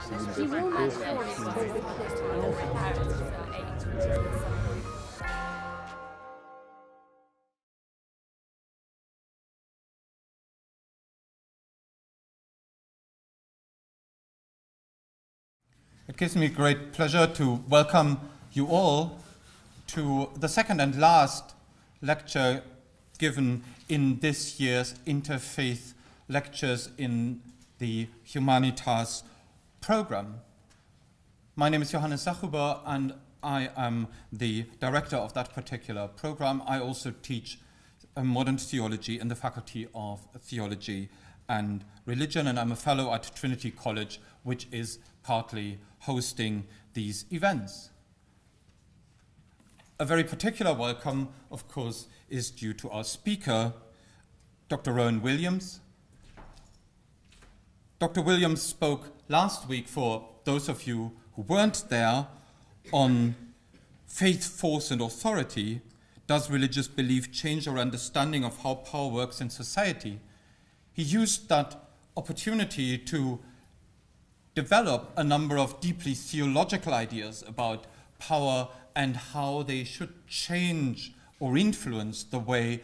It gives me great pleasure to welcome you all to the second and last lecture given in this year's Interfaith Lectures in the Humanitas program. My name is Johannes Zachhuber and I am the director of that particular program. I also teach uh, modern theology in the Faculty of Theology and Religion, and I'm a fellow at Trinity College, which is partly hosting these events. A very particular welcome, of course, is due to our speaker, Dr. Rowan Williams. Dr. Williams spoke last week for those of you who weren't there on faith, force, and authority. Does religious belief change our understanding of how power works in society? He used that opportunity to develop a number of deeply theological ideas about power and how they should change or influence the way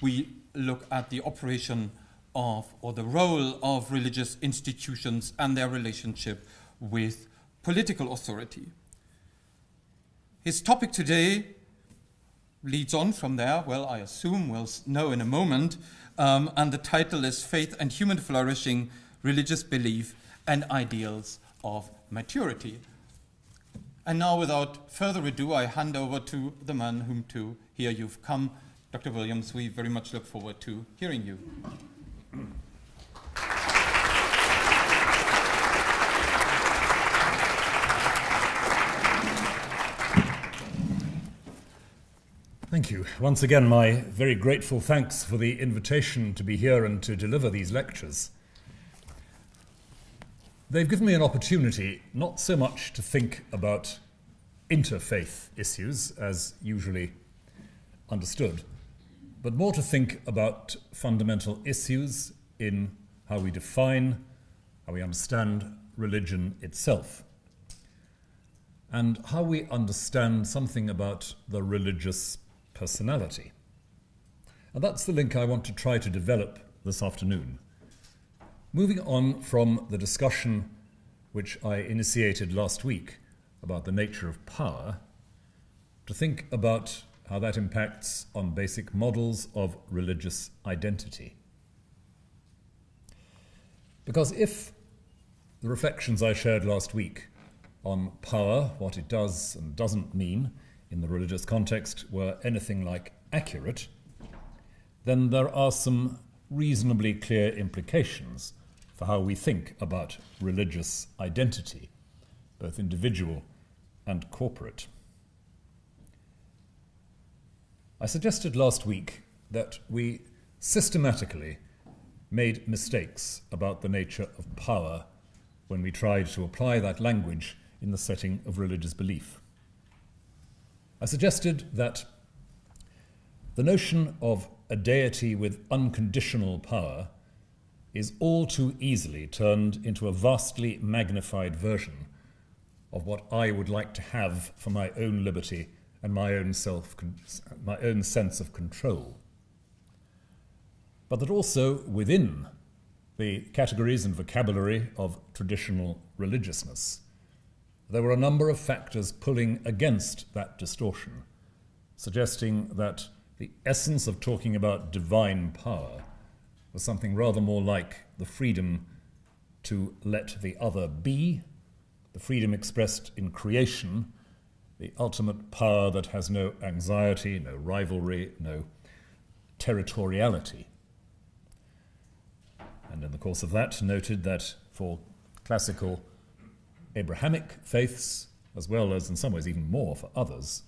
we look at the operation of or the role of religious institutions and their relationship with political authority. His topic today leads on from there, well, I assume we'll know in a moment, um, and the title is Faith and Human Flourishing Religious Belief and ideals of maturity. And now, without further ado, I hand over to the man whom to hear you've come. Dr. Williams, we very much look forward to hearing you. Thank you. Once again, my very grateful thanks for the invitation to be here and to deliver these lectures. They've given me an opportunity not so much to think about interfaith issues as usually understood, but more to think about fundamental issues in how we define, how we understand religion itself, and how we understand something about the religious personality. And that's the link I want to try to develop this afternoon. Moving on from the discussion which I initiated last week about the nature of power, to think about how that impacts on basic models of religious identity. Because if the reflections I shared last week on power, what it does and doesn't mean in the religious context, were anything like accurate, then there are some reasonably clear implications for how we think about religious identity, both individual and corporate. I suggested last week that we systematically made mistakes about the nature of power when we tried to apply that language in the setting of religious belief. I suggested that the notion of a deity with unconditional power is all too easily turned into a vastly magnified version of what I would like to have for my own liberty and my own self my own sense of control. But that also within the categories and vocabulary of traditional religiousness there were a number of factors pulling against that distortion suggesting that the essence of talking about divine power was something rather more like the freedom to let the other be, the freedom expressed in creation, the ultimate power that has no anxiety, no rivalry, no territoriality. And in the course of that, noted that for classical Abrahamic faiths, as well as in some ways even more for others,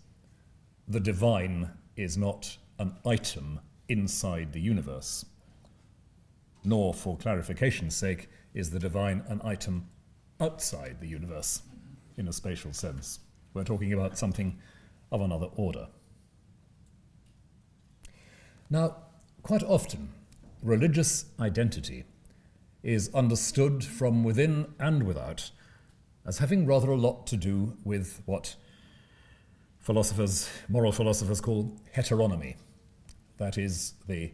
the divine is not an item inside the universe nor, for clarification's sake, is the divine an item outside the universe in a spatial sense. We're talking about something of another order. Now, quite often, religious identity is understood from within and without as having rather a lot to do with what philosophers, moral philosophers, call heteronomy. That is, the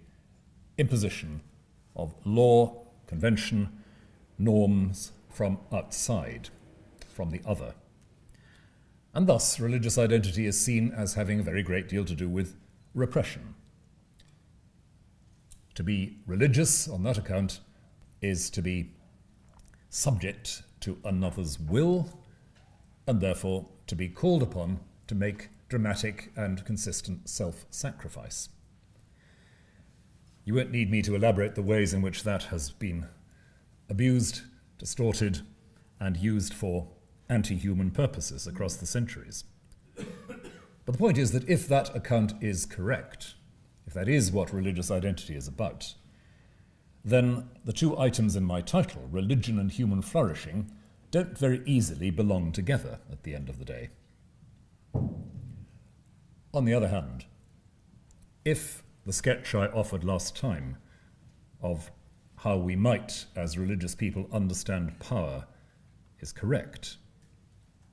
imposition of law, convention, norms from outside, from the other. And thus, religious identity is seen as having a very great deal to do with repression. To be religious on that account is to be subject to another's will, and therefore to be called upon to make dramatic and consistent self sacrifice. You won't need me to elaborate the ways in which that has been abused, distorted, and used for anti human purposes across the centuries. But the point is that if that account is correct, if that is what religious identity is about, then the two items in my title, religion and human flourishing, don't very easily belong together at the end of the day. On the other hand, if the sketch I offered last time of how we might, as religious people, understand power is correct,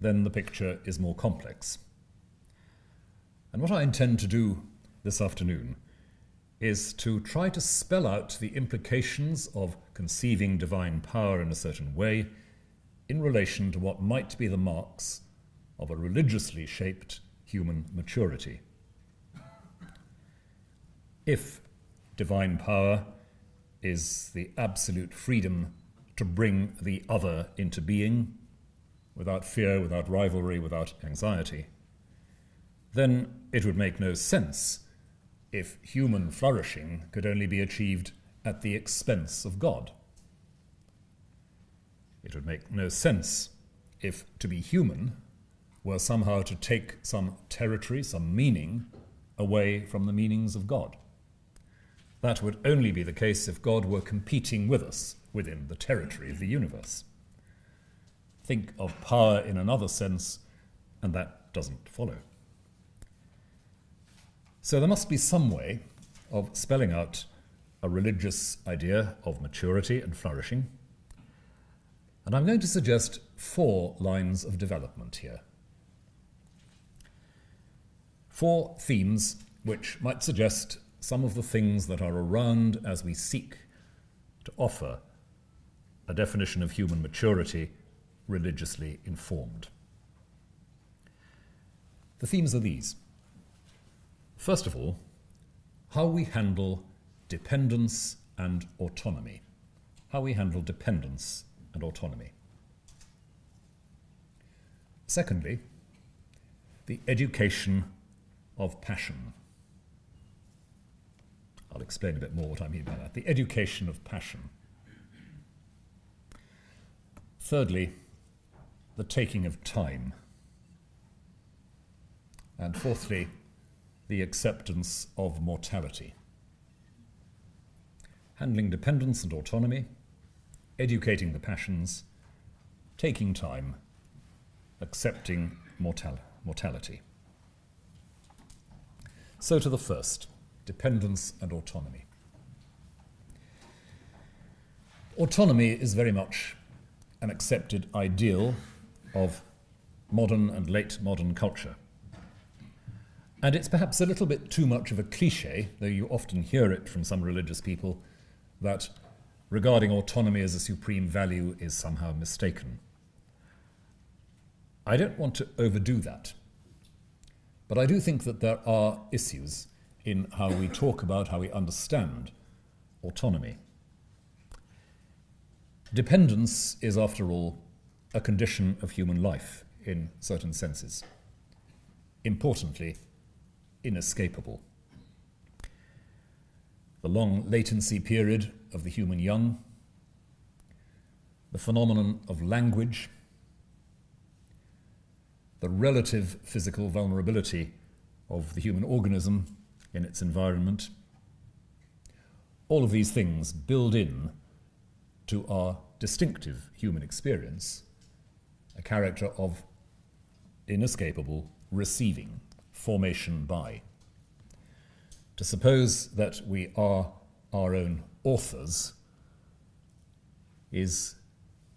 then the picture is more complex. And what I intend to do this afternoon is to try to spell out the implications of conceiving divine power in a certain way in relation to what might be the marks of a religiously shaped human maturity. If divine power is the absolute freedom to bring the other into being, without fear, without rivalry, without anxiety, then it would make no sense if human flourishing could only be achieved at the expense of God. It would make no sense if to be human were somehow to take some territory, some meaning, away from the meanings of God. That would only be the case if God were competing with us within the territory of the universe. Think of power in another sense, and that doesn't follow. So there must be some way of spelling out a religious idea of maturity and flourishing. And I'm going to suggest four lines of development here. Four themes which might suggest some of the things that are around as we seek to offer a definition of human maturity religiously informed. The themes are these. First of all, how we handle dependence and autonomy. How we handle dependence and autonomy. Secondly, the education of passion. I'll explain a bit more what I mean by that. The education of passion. Thirdly, the taking of time. And fourthly, the acceptance of mortality. Handling dependence and autonomy, educating the passions, taking time, accepting mortal- mortality. So to the first dependence and autonomy. Autonomy is very much an accepted ideal of modern and late modern culture. And it's perhaps a little bit too much of a cliche, though you often hear it from some religious people, that regarding autonomy as a supreme value is somehow mistaken. I don't want to overdo that, but I do think that there are issues in how we talk about, how we understand autonomy. Dependence is, after all, a condition of human life in certain senses. Importantly, inescapable. The long latency period of the human young, the phenomenon of language, the relative physical vulnerability of the human organism in its environment. All of these things build in to our distinctive human experience a character of inescapable receiving, formation by. To suppose that we are our own authors is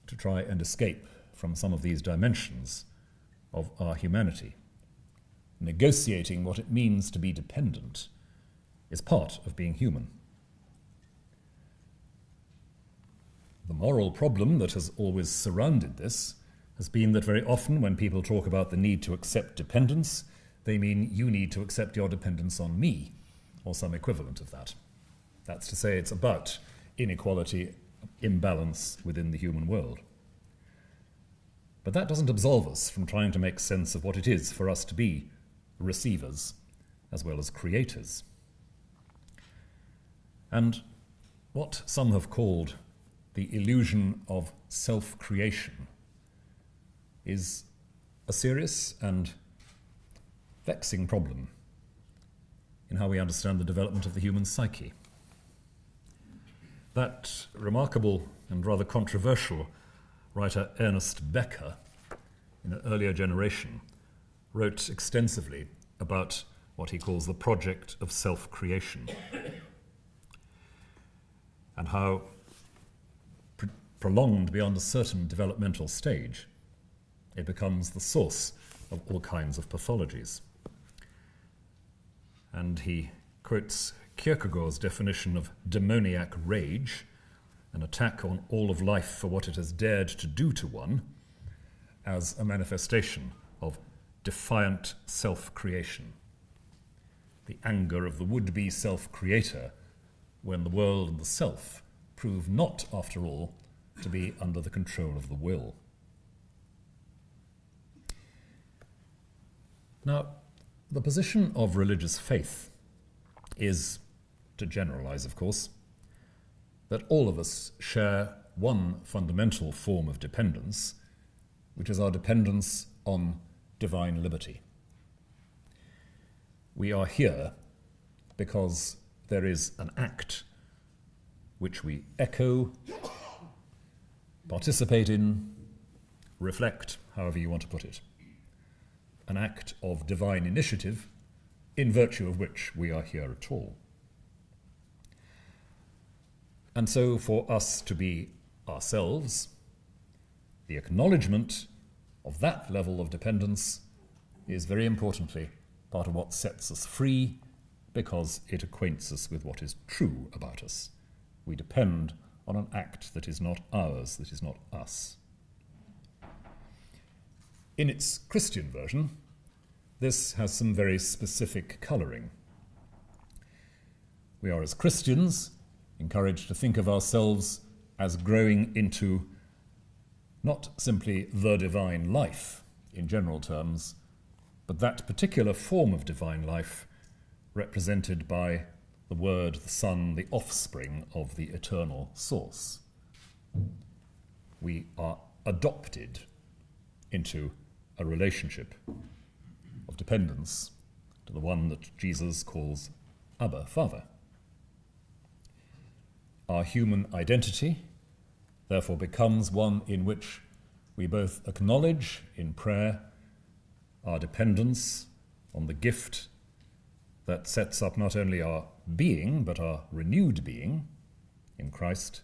to try and escape from some of these dimensions of our humanity. Negotiating what it means to be dependent is part of being human. The moral problem that has always surrounded this has been that very often when people talk about the need to accept dependence, they mean you need to accept your dependence on me, or some equivalent of that. That's to say, it's about inequality, imbalance within the human world. But that doesn't absolve us from trying to make sense of what it is for us to be receivers as well as creators. And what some have called the illusion of self creation is a serious and vexing problem in how we understand the development of the human psyche. That remarkable and rather controversial writer Ernest Becker, in an earlier generation, wrote extensively about what he calls the project of self creation and how pr- prolonged beyond a certain developmental stage it becomes the source of all kinds of pathologies. And he quotes Kierkegaard's definition of demoniac rage, an attack on all of life for what it has dared to do to one, as a manifestation of defiant self creation. The anger of the would be self creator when the world and the self prove not, after all, to be under the control of the will. Now, the position of religious faith is, to generalize, of course, that all of us share one fundamental form of dependence, which is our dependence on divine liberty. We are here because there is an act which we echo, participate in, reflect, however you want to put it an act of divine initiative in virtue of which we are here at all. And so, for us to be ourselves, the acknowledgement of that level of dependence is very importantly part of what sets us free because it acquaints us with what is true about us. We depend on an act that is not ours, that is not us. In its Christian version, this has some very specific colouring. We are, as Christians, encouraged to think of ourselves as growing into not simply the divine life in general terms, but that particular form of divine life represented by the Word, the Son, the offspring of the eternal source. We are adopted into a relationship of dependence to the one that Jesus calls Abba, Father. Our human identity, therefore, becomes one in which we both acknowledge in prayer our dependence on the gift that sets up not only our being, but our renewed being in Christ.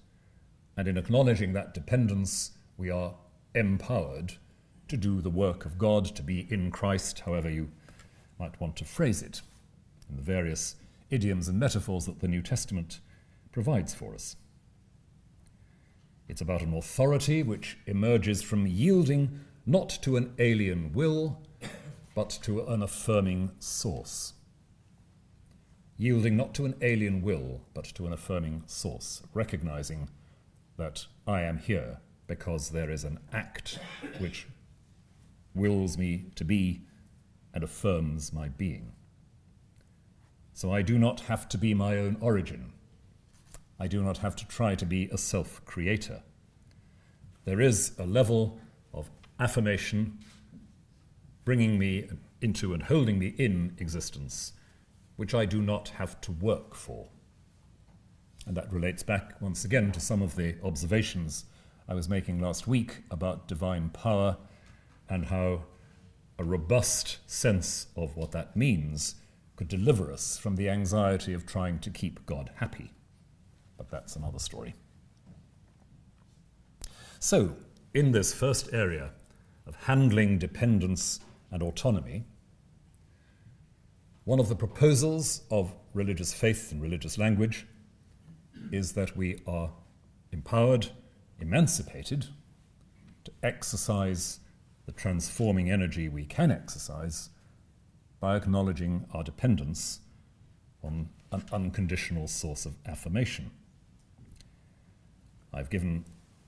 And in acknowledging that dependence, we are empowered to do the work of God, to be in Christ, however you might want to phrase it, in the various idioms and metaphors that the New Testament provides for us. It's about an authority which emerges from yielding not to an alien will, but to an affirming source. Yielding not to an alien will, but to an affirming source, recognizing that I am here because there is an act which wills me to be and affirms my being. So I do not have to be my own origin. I do not have to try to be a self creator. There is a level of affirmation bringing me into and holding me in existence, which I do not have to work for. And that relates back once again to some of the observations I was making last week about divine power and how a robust sense of what that means could deliver us from the anxiety of trying to keep God happy. But that's another story. So, in this first area of handling dependence and autonomy, one of the proposals of religious faith and religious language is that we are empowered, emancipated to exercise the transforming energy we can exercise by acknowledging our dependence on an unconditional source of affirmation. I've given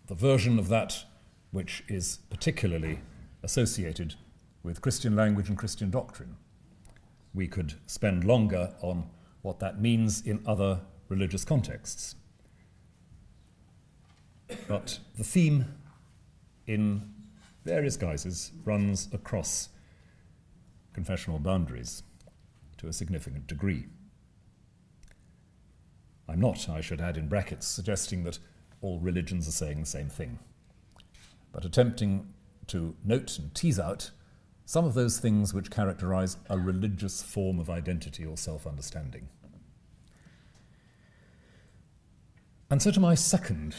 the version of that which is particularly associated with Christian language and Christian doctrine. We could spend longer on what that means in other religious contexts. But the theme, in various guises, runs across confessional boundaries to a significant degree. I'm not, I should add in brackets, suggesting that all religions are saying the same thing, but attempting to note and tease out some of those things which characterize a religious form of identity or self understanding. And so to my second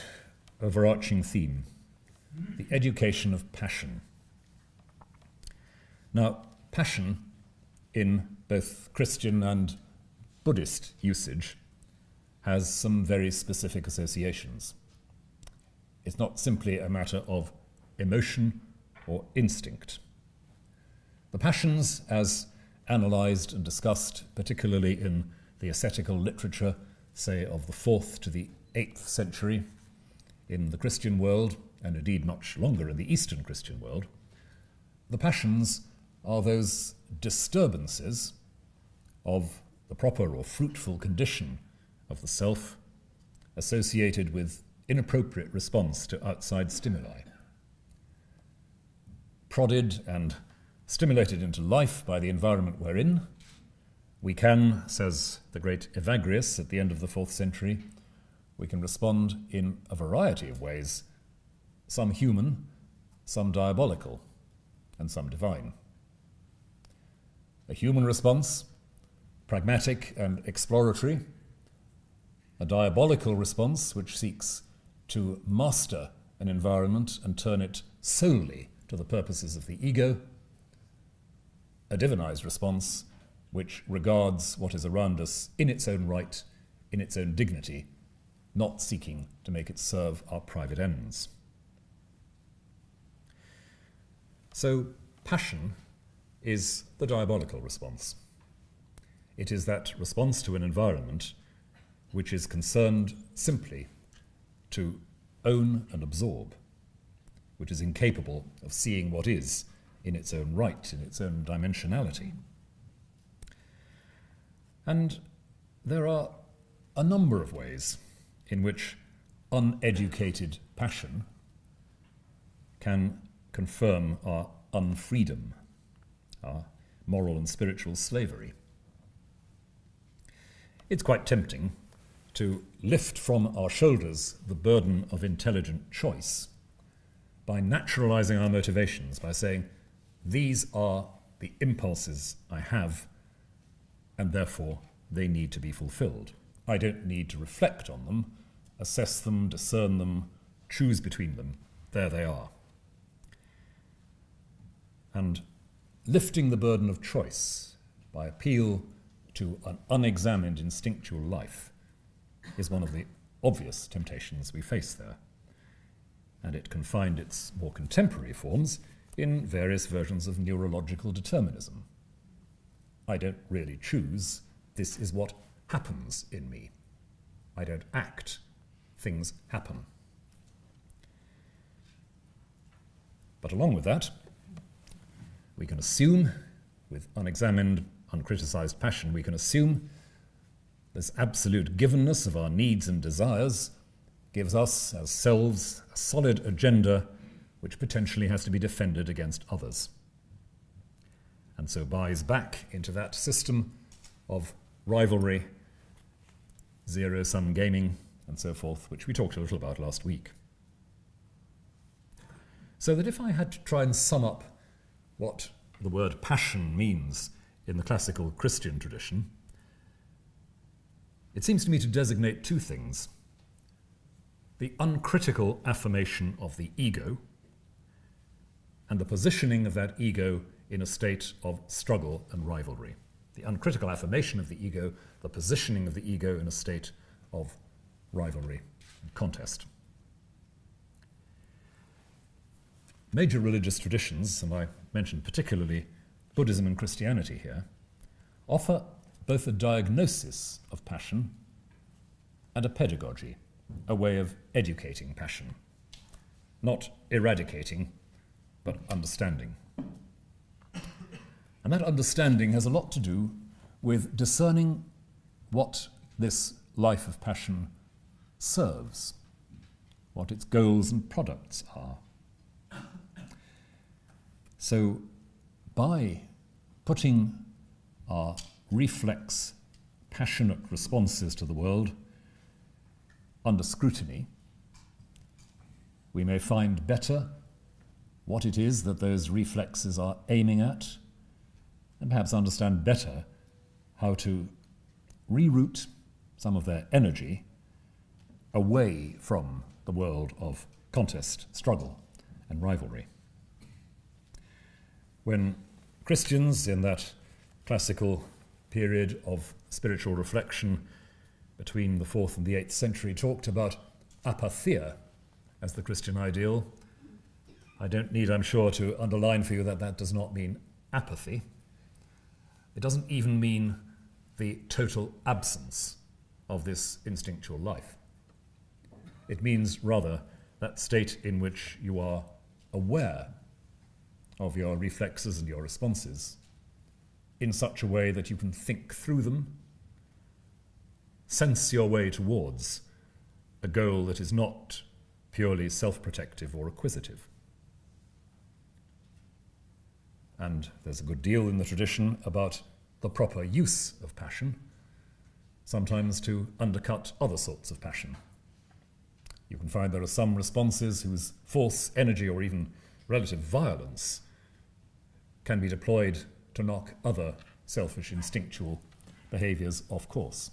overarching theme the education of passion. Now, passion in both Christian and Buddhist usage has some very specific associations. It's not simply a matter of emotion or instinct. The passions, as analysed and discussed, particularly in the ascetical literature, say of the 4th to the 8th century, in the Christian world, and indeed much longer in the Eastern Christian world, the passions are those disturbances of the proper or fruitful condition of the self associated with inappropriate response to outside stimuli. Prodded and stimulated into life by the environment we're in, we can, says the great Evagrius at the end of the fourth century, we can respond in a variety of ways, some human, some diabolical, and some divine. A human response, pragmatic and exploratory, a diabolical response which seeks to master an environment and turn it solely to the purposes of the ego, a divinized response which regards what is around us in its own right, in its own dignity, not seeking to make it serve our private ends. So, passion is the diabolical response. It is that response to an environment which is concerned simply to own and absorb, which is incapable of seeing what is in its own right, in its own dimensionality. And there are a number of ways in which uneducated passion can confirm our unfreedom, our moral and spiritual slavery. It's quite tempting to lift from our shoulders the burden of intelligent choice by naturalizing our motivations, by saying, These are the impulses I have, and therefore they need to be fulfilled. I don't need to reflect on them, assess them, discern them, choose between them. There they are. And lifting the burden of choice by appeal to an unexamined instinctual life is one of the obvious temptations we face there. And it can find its more contemporary forms in various versions of neurological determinism. I don't really choose, this is what happens in me. I don't act, things happen. But along with that, we can assume, with unexamined, uncriticized passion, we can assume this absolute givenness of our needs and desires gives us, as selves, a solid agenda which potentially has to be defended against others. And so buys back into that system of rivalry, zero sum gaming, and so forth, which we talked a little about last week. So that if I had to try and sum up what the word passion means in the classical Christian tradition, it seems to me to designate two things. the uncritical affirmation of the ego and the positioning of that ego in a state of struggle and rivalry. The uncritical affirmation of the ego, the positioning of the ego in a state of rivalry and contest. Major religious traditions, and I mentioned particularly Buddhism and Christianity here, offer both a diagnosis of passion and a pedagogy, a way of educating passion, not eradicating, but understanding. And that understanding has a lot to do with discerning what this life of passion serves, what its goals and products are. So, by putting our reflex, passionate responses to the world under scrutiny, we may find better what it is that those reflexes are aiming at, and perhaps understand better how to reroute some of their energy away from the world of contest, struggle, and rivalry. When Christians in that classical period of spiritual reflection between the 4th and the 8th century talked about apatheia as the Christian ideal, I don't need, I'm sure, to underline for you that that does not mean apathy. It doesn't even mean the total absence of this instinctual life. It means rather that state in which you are aware of your reflexes and your responses in such a way that you can think through them, sense your way towards a goal that is not purely self protective or acquisitive. And there's a good deal in the tradition about the proper use of passion, sometimes to undercut other sorts of passion. You can find there are some responses whose force, energy, or even relative violence can be deployed to knock other selfish instinctual behaviors off course.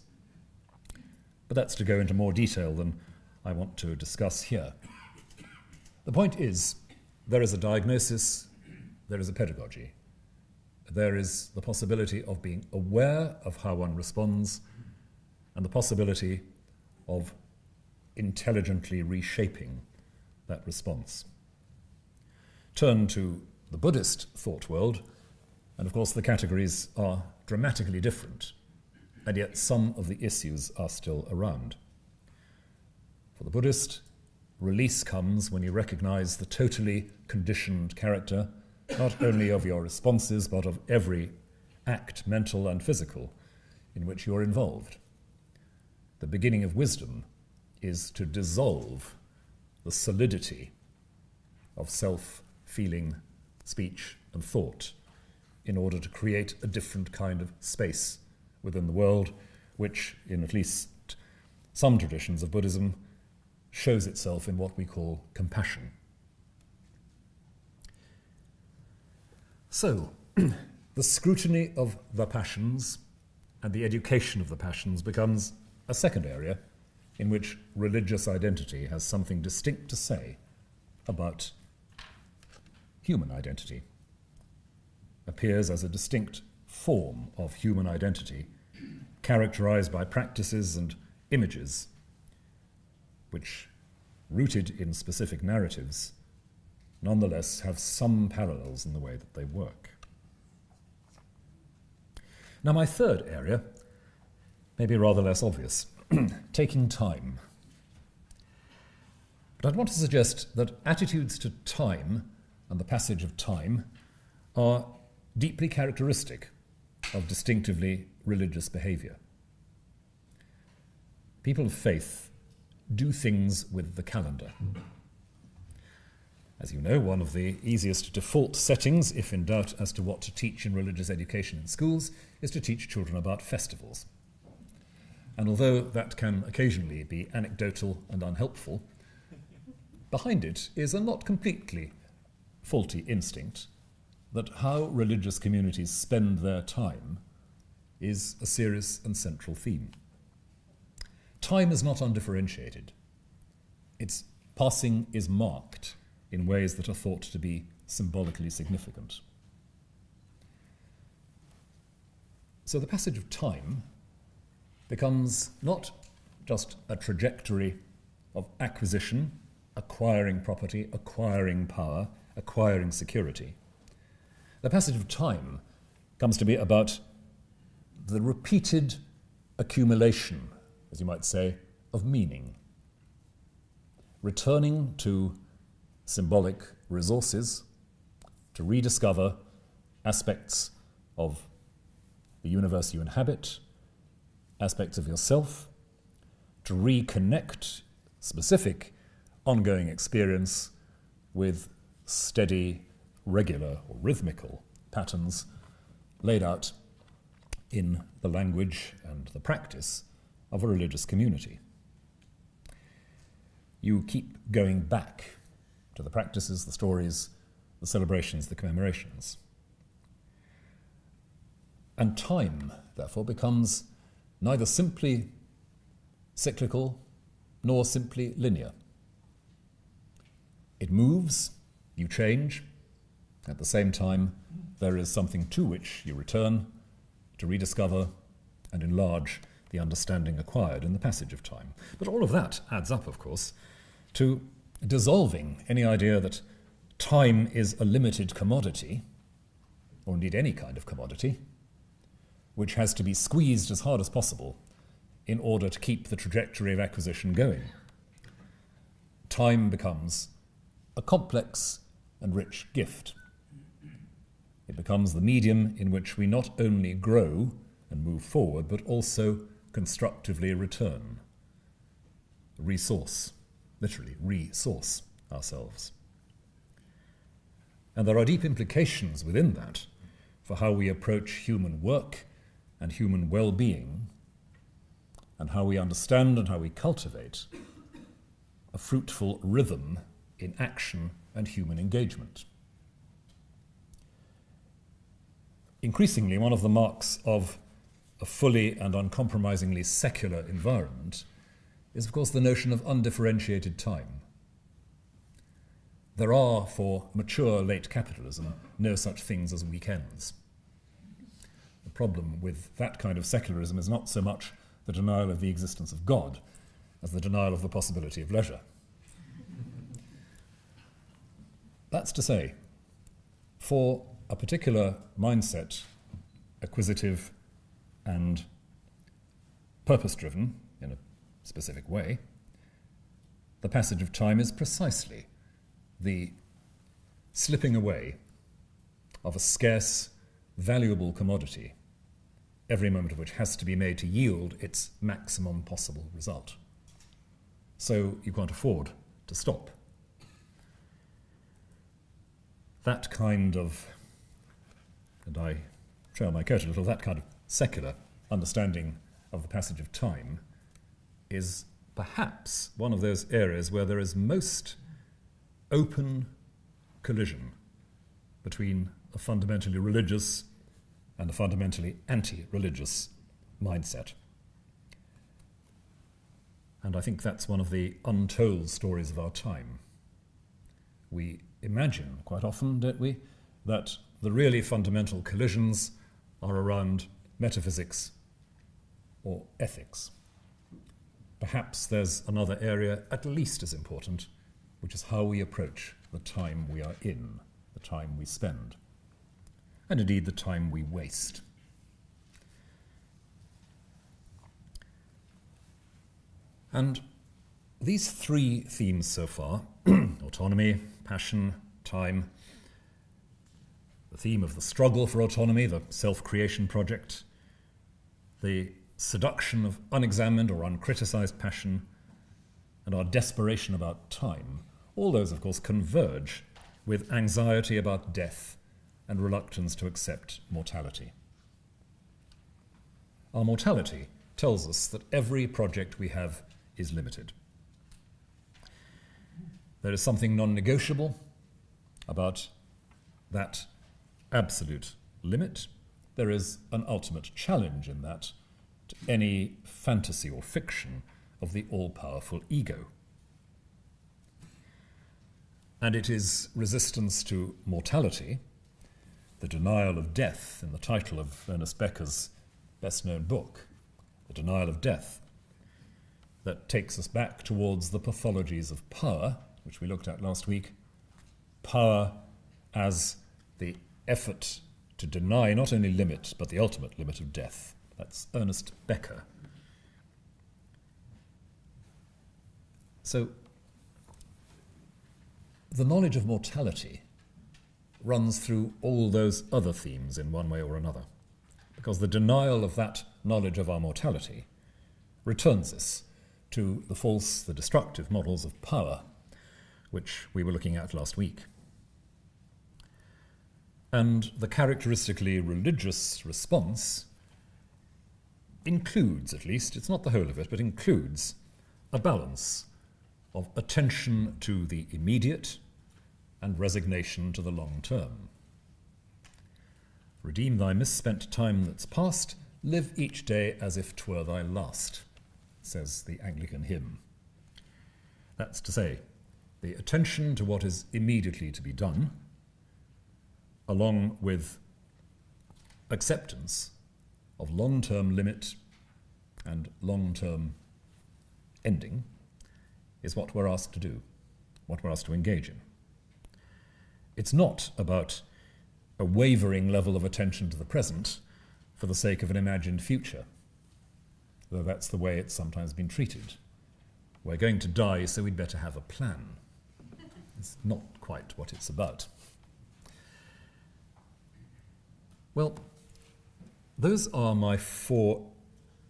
But that's to go into more detail than I want to discuss here. The point is, there is a diagnosis, there is a pedagogy. There is the possibility of being aware of how one responds and the possibility of intelligently reshaping that response. Turn to the Buddhist thought world, and of course the categories are dramatically different, and yet some of the issues are still around. For the Buddhist, release comes when you recognize the totally conditioned character, not only of your responses, but of every act, mental and physical, in which you're involved. The beginning of wisdom is to dissolve the solidity of self feeling speech, and thought in order to create a different kind of space within the world, which, in at least some traditions of Buddhism, shows itself in what we call compassion. So, the scrutiny of the passions and the education of the passions becomes a second area in which religious identity has something distinct to say about human identity, appears as a distinct form of human identity, characterized by practices and images which, rooted in specific narratives, nonetheless have some parallels in the way that they work. Now, my third area may be rather less obvious taking time. But I'd want to suggest that attitudes to time and the passage of time are deeply characteristic of distinctively religious behavior. People of faith do things with the calendar. As you know, one of the easiest default settings, if in doubt as to what to teach in religious education in schools, is to teach children about festivals. And although that can occasionally be anecdotal and unhelpful, behind it is a not completely faulty instinct that how religious communities spend their time is a serious and central theme. Time is not undifferentiated. its passing is marked in ways that are thought to be symbolically significant. So the passage of time becomes not just a trajectory of acquisition, acquiring property, acquiring power, acquiring security. The passage of time comes to be about the repeated accumulation, as you might say, of meaning. Returning to symbolic resources to rediscover aspects of the universe you inhabit, aspects of yourself, to reconnect specific ongoing experience with steady, regular, or rhythmical patterns laid out in the language and the practice of a religious community. You keep going back to the practices, the stories, the celebrations, the commemorations. And time, therefore, becomes neither simply cyclical nor simply linear. It moves, you change. At the same time, there is something to which you return to rediscover and enlarge the understanding acquired in the passage of time. But all of that adds up, of course, to dissolving any idea that time is a limited commodity, or indeed any kind of commodity, which has to be squeezed as hard as possible in order to keep the trajectory of acquisition going. Time becomes a complex and rich gift. It becomes the medium in which we not only grow and move forward, but also constructively return, resource, literally, resource ourselves. And there are deep implications within that for how we approach human work and human well being, and how we understand and how we cultivate a fruitful rhythm in action and human engagement. Increasingly, one of the marks of a fully and uncompromisingly secular environment is, of course, the notion of undifferentiated time. There are, for mature late capitalism, no such things as weekends. The problem with that kind of secularism is not so much the denial of the existence of God as the denial of the possibility of leisure. That's to say, for a particular mindset, acquisitive and purpose driven in a specific way, the passage of time is precisely the slipping away of a scarce, valuable commodity, every moment of which has to be made to yield its maximum possible result. So you can't afford to stop that kind of, and I trail my coat a little, that kind of secular understanding of the passage of time is perhaps one of those areas where there is most open collision between a fundamentally religious and a fundamentally anti religious mindset. And I think that's one of the untold stories of our time. We imagine quite often, don't we, that the really fundamental collisions are around metaphysics or ethics. Perhaps there's another area at least as important, which is how we approach the time we are in, the time we spend, and indeed the time we waste. And these three themes so far autonomy, passion, time, the theme of the struggle for autonomy, the self creation project, the seduction of unexamined or uncriticized passion, and our desperation about time, all those, of course, converge with anxiety about death and reluctance to accept mortality. Our mortality tells us that every project we have is limited. There is something non negotiable about that absolute limit. There is an ultimate challenge in that to any fantasy or fiction of the all powerful ego. and it is resistance to mortality, the denial of death in the title of Ernest Becker's best known book, The Denial of Death, that takes us back towards the pathologies of power, which we looked at last week. Power as the effort to deny not only limit, but the ultimate limit of death. That's Ernest Becker. So, the knowledge of mortality runs through all those other themes in one way or another, because the denial of that knowledge of our mortality returns us to the false, the destructive models of power, which we were looking at last week. And the characteristically religious response includes, at least, it's not the whole of it, but includes a balance of attention to the immediate and resignation to the long term. Redeem thy misspent time that's past, live each day as if twere thy last, says the Anglican hymn. That's to say, the attention to what is immediately to be done, along with acceptance of long term limit and long term ending, is what we're asked to do, what we're asked to engage in. It's not about a wavering level of attention to the present for the sake of an imagined future, though that's the way it's sometimes been treated. We're going to die, so we'd better have a plan. It's not quite what it's about. Well, those are my four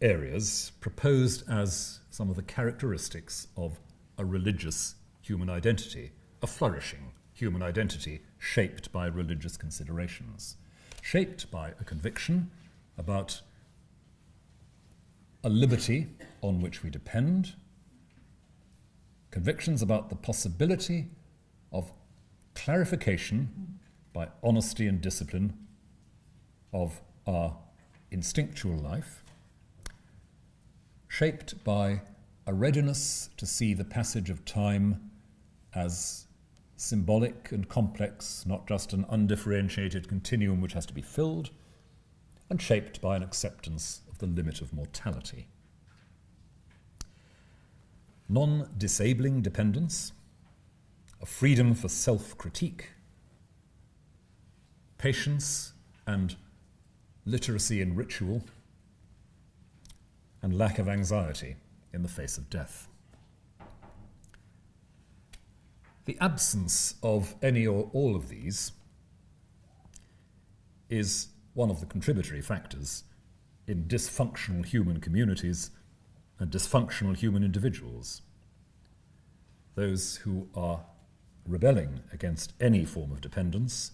areas proposed as some of the characteristics of a religious human identity, a flourishing human identity shaped by religious considerations, shaped by a conviction about a liberty on which we depend, convictions about the possibility of clarification by honesty and discipline of our instinctual life, shaped by a readiness to see the passage of time as symbolic and complex, not just an undifferentiated continuum which has to be filled, and shaped by an acceptance of the limit of mortality. Non disabling dependence, a freedom for self critique, patience and literacy in ritual, and lack of anxiety in the face of death. The absence of any or all of these is one of the contributory factors in dysfunctional human communities and dysfunctional human individuals. Those who are rebelling against any form of dependence,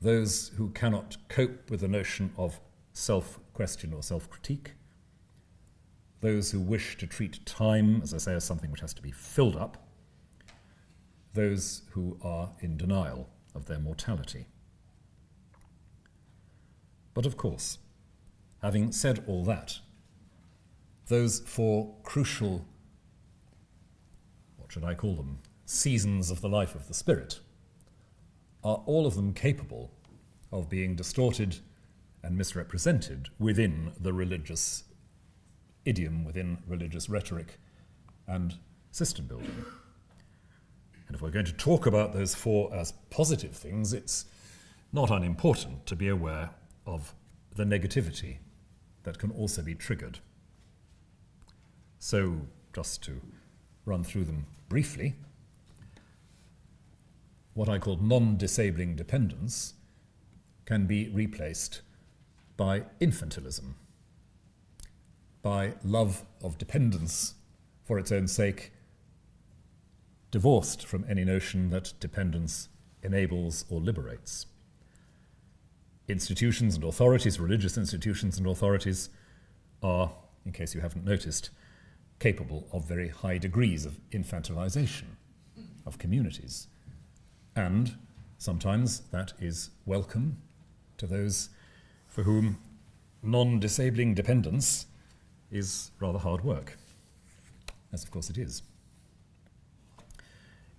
those who cannot cope with the notion of self question or self critique, those who wish to treat time, as I say, as something which has to be filled up, those who are in denial of their mortality. But of course, having said all that, those four crucial, what should I call them, seasons of the life of the Spirit, are all of them capable of being distorted and misrepresented within the religious idiom, within religious rhetoric and system building. And if we're going to talk about those four as positive things, it's not unimportant to be aware of the negativity that can also be triggered. So, just to run through them briefly, what I call non disabling dependence can be replaced by infantilism, by love of dependence for its own sake divorced from any notion that dependence enables or liberates. Institutions and authorities, religious institutions and authorities, are, in case you haven't noticed, capable of very high degrees of infantilization of communities. And sometimes that is welcome to those for whom non disabling dependence is rather hard work, as of course it is.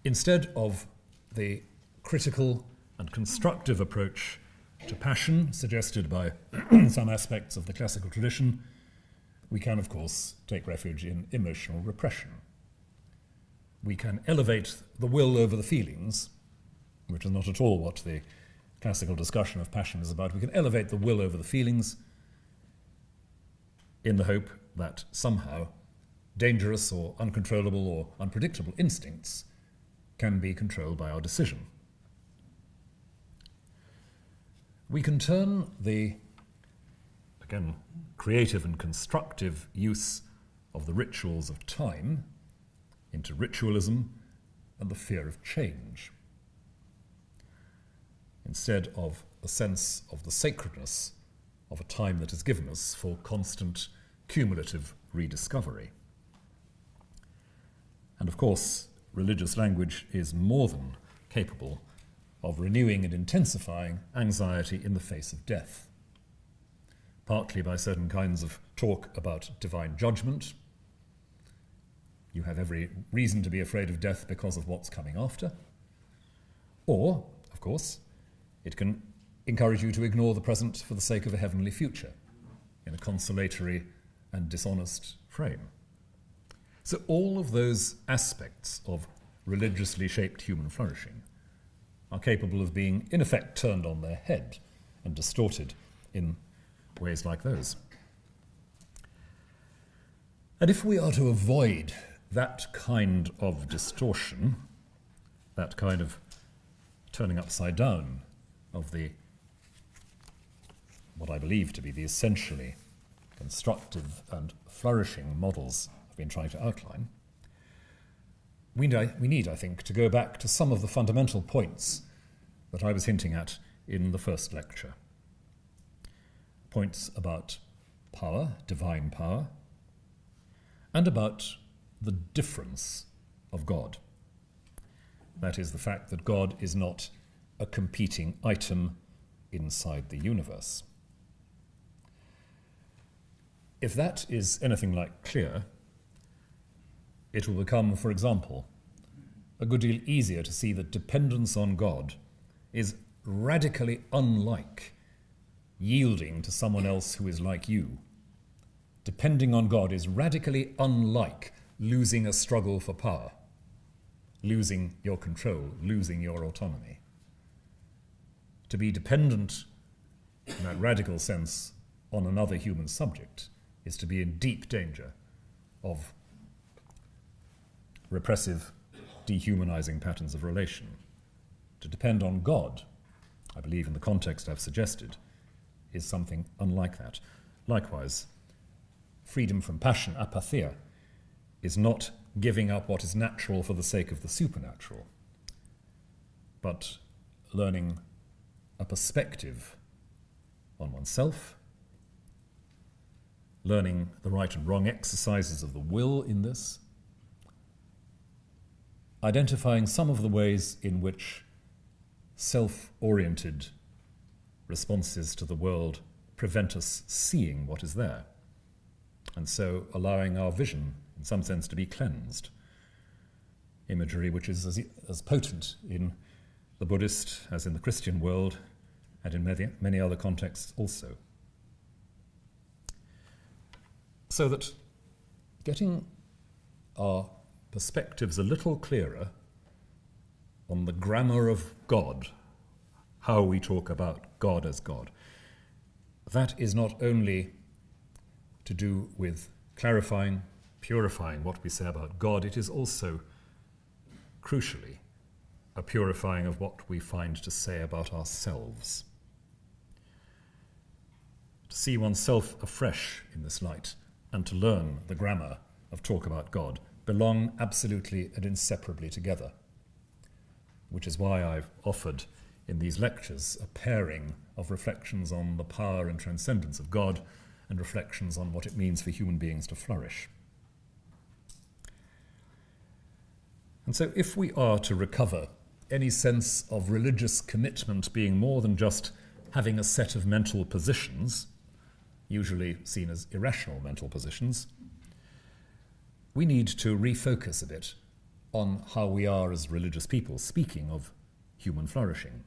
Instead of the critical and constructive approach to passion suggested by some aspects of the classical tradition, we can, of course, take refuge in emotional repression. We can elevate the will over the feelings, which is not at all what the classical discussion of passion is about. We can elevate the will over the feelings in the hope that somehow dangerous or uncontrollable or unpredictable instincts can be controlled by our decision. We can turn the, again, creative and constructive use of the rituals of time into ritualism and the fear of change. Instead of a sense of the sacredness of a time that is given us for constant cumulative rediscovery. And of course, religious language is more than capable of renewing and intensifying anxiety in the face of death, partly by certain kinds of talk about divine judgment. You have every reason to be afraid of death because of what's coming after. Or, of course, it can encourage you to ignore the present for the sake of a heavenly future in a consolatory and dishonest frame. So, all of those aspects of religiously shaped human flourishing are capable of being, in effect, turned on their head and distorted in ways like those. And if we are to avoid that kind of distortion, that kind of turning upside down of the what I believe to be the essentially constructive and flourishing models I've been trying to outline, we need, we need, I think, to go back to some of the fundamental points that I was hinting at in the first lecture. Points about power, divine power, and about the difference of God. That is, the fact that God is not a competing item inside the universe. If that is anything like clear, it will become, for example, a good deal easier to see that dependence on God is radically unlike yielding to someone else who is like you. Depending on God is radically unlike losing a struggle for power, losing your control, losing your autonomy. To be dependent, in that radical sense, on another human subject is to be in deep danger of repressive, dehumanizing patterns of relation. To depend on God, I believe in the context I've suggested, is something unlike that. Likewise, freedom from passion, apatheia, is not giving up what is natural for the sake of the supernatural, but learning a perspective on oneself, learning the right and wrong exercises of the will in this, identifying some of the ways in which self oriented responses to the world prevent us seeing what is there, and so allowing our vision, in some sense, to be cleansed. Imagery which is as, as potent in the Buddhist as in the Christian world and in many, many other contexts also. So that getting our perspectives a little clearer on the grammar of God, how we talk about God as God, that is not only to do with clarifying, purifying what we say about God, it is also, crucially, a purifying of what we find to say about ourselves. To see oneself afresh in this light and to learn the grammar of talk about God belong absolutely and inseparably together, which is why I've offered in these lectures a pairing of reflections on the power and transcendence of God and reflections on what it means for human beings to flourish. And so, if we are to recover any sense of religious commitment being more than just having a set of mental positions, usually seen as irrational mental positions, we need to refocus a bit on how we are as religious people, speaking of human flourishing?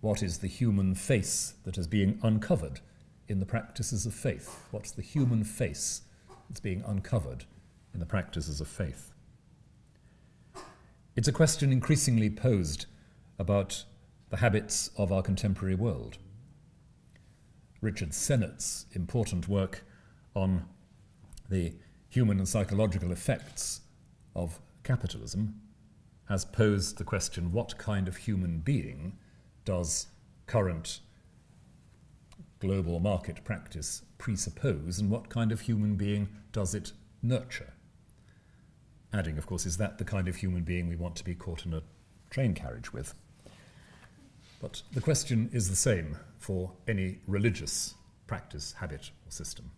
What is the human face that is being uncovered in the practices of faith? What's the human face that's being uncovered in the practices of faith? It's a question increasingly posed about the habits of our contemporary world. Richard Sennett's important work on the human and psychological effects of capitalism has posed the question what kind of human being does current global market practice presuppose, and what kind of human being does it nurture? Adding, of course, is that the kind of human being we want to be caught in a train carriage with? But the question is the same for any religious practice, habit, or system.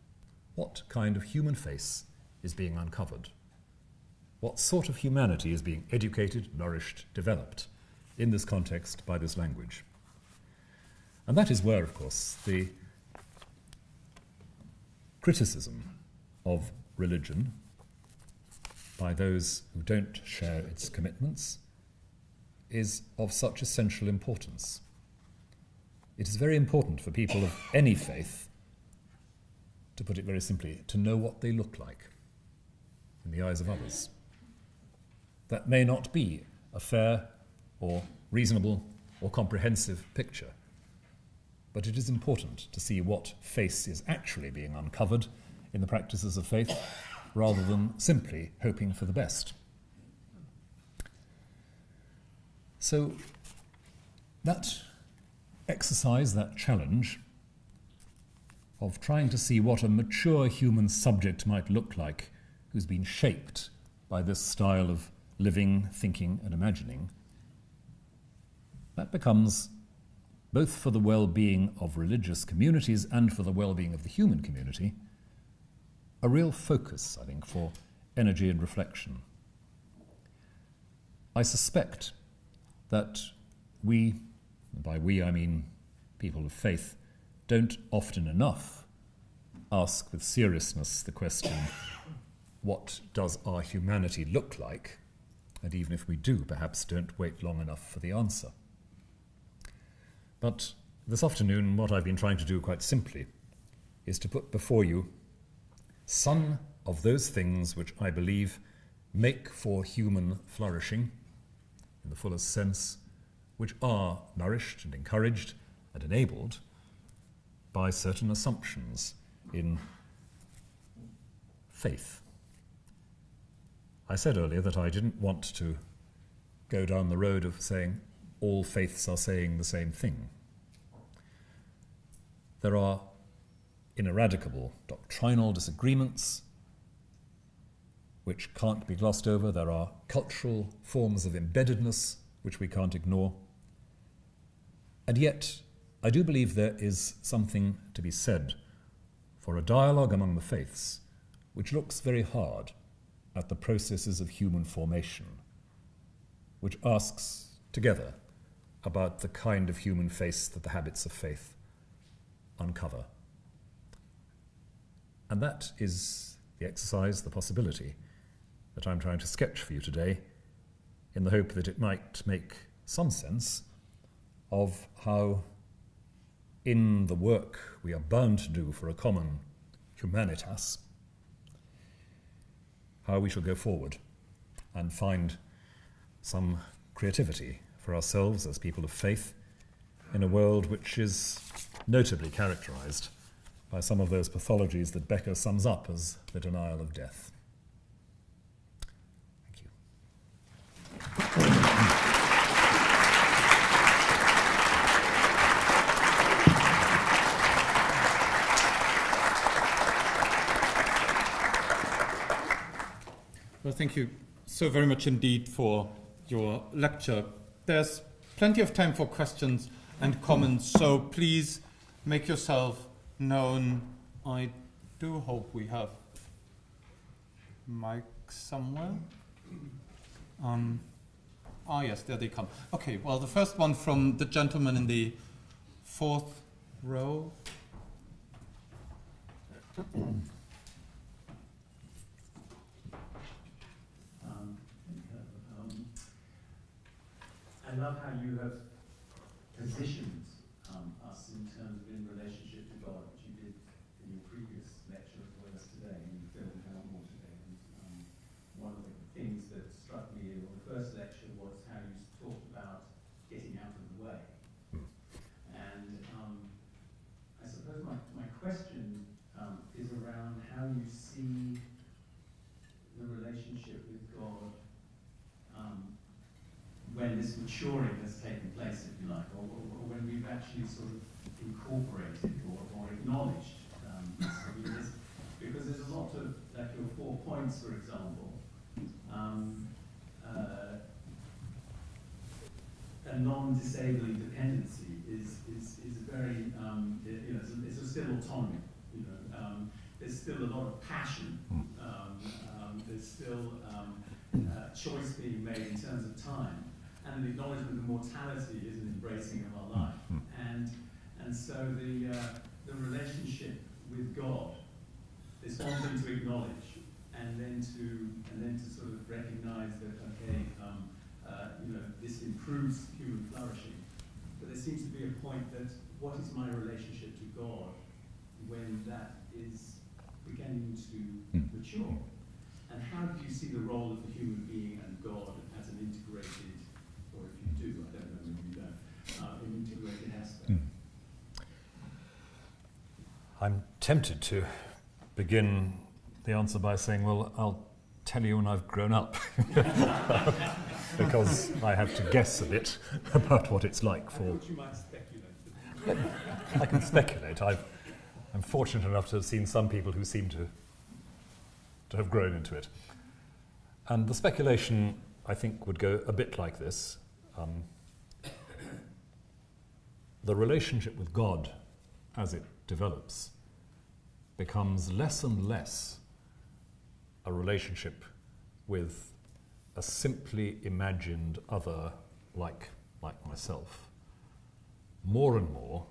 What kind of human face is being uncovered? What sort of humanity is being educated, nourished, developed in this context by this language? And that is where, of course, the criticism of religion by those who don't share its commitments is of such essential importance. It is very important for people of any faith, to put it very simply, to know what they look like in the eyes of others. That may not be a fair or reasonable or comprehensive picture, but it is important to see what face is actually being uncovered in the practices of faith rather than simply hoping for the best. So, that exercise, that challenge of trying to see what a mature human subject might look like who's been shaped by this style of living, thinking, and imagining, that becomes both for the well being of religious communities and for the well being of the human community, a real focus, I think, for energy and reflection. I suspect that we, by we I mean people of faith, don't often enough ask with seriousness the question what does our humanity look like? And even if we do, perhaps don't wait long enough for the answer. But this afternoon, what I've been trying to do quite simply is to put before you some of those things which I believe make for human flourishing in the fullest sense, which are nourished and encouraged and enabled by certain assumptions in faith. I said earlier that I didn't want to go down the road of saying all faiths are saying the same thing. There are ineradicable doctrinal disagreements which can't be glossed over. There are cultural forms of embeddedness which we can't ignore. And yet, I do believe there is something to be said for a dialogue among the faiths which looks very hard at the processes of human formation, which asks together about the kind of human face that the habits of faith uncover. And that is the exercise, the possibility that I'm trying to sketch for you today, in the hope that it might make some sense of how, in the work we are bound to do for a common humanitas, how we shall go forward and find some creativity for ourselves as people of faith in a world which is notably characterized by some of those pathologies that Becker sums up as the denial of death. Thank you. Well, thank you so very much indeed for your lecture. There's plenty of time for questions and comments, so please make yourself known. I do hope we have mic somewhere. Um, ah, yes, there they come. Okay, well, the first one from the gentleman in the fourth row. I love how you have positioned um, us in terms of in relationship to God, which you did in your previous lecture as well as today, and you filled it out more today. And um, one of the things that struck me in your first lecture was how you talked about getting out of the way. And um, I suppose my, my question um, is around how you see the relationship with God um, when this maturing has taken place, if you like, or, or, when we've actually sort of incorporated or, or acknowledged um, this, I mean, this, because there's a lot of, like your four points, for example, um, uh, a non-disabling dependency is, is, is very, um, it, you know, it's, a, it's a still autonomy, you know, um, there's still a lot of passion, um, um, there's still um, uh, choice being made in terms of time, and an acknowledgement of mortality is an embracing of our life. And, and so the, uh, the relationship with God is one thing to acknowledge, and then to, and then to sort of recognize that, okay, um, uh, you know, this improves human flourishing. But there seems to be a point that what is my relationship to God when that is beginning to Mm. mature? And how do you see the role of the human being and God as an integrated, or if you do, I don't know, maybe you don't, Mm. I'm tempted to begin the answer by saying, well, I'll tell you when I've grown up. because I have to guess a bit about what it's like I for. thought you might speculate. I can speculate. I've, I'm fortunate enough to have seen some people who seem to, to have grown into it. And the speculation, I think, would go a bit like this. Um, the relationship with God, as it develops, becomes less and less a relationship with a simply imagined other like, like myself. More and more,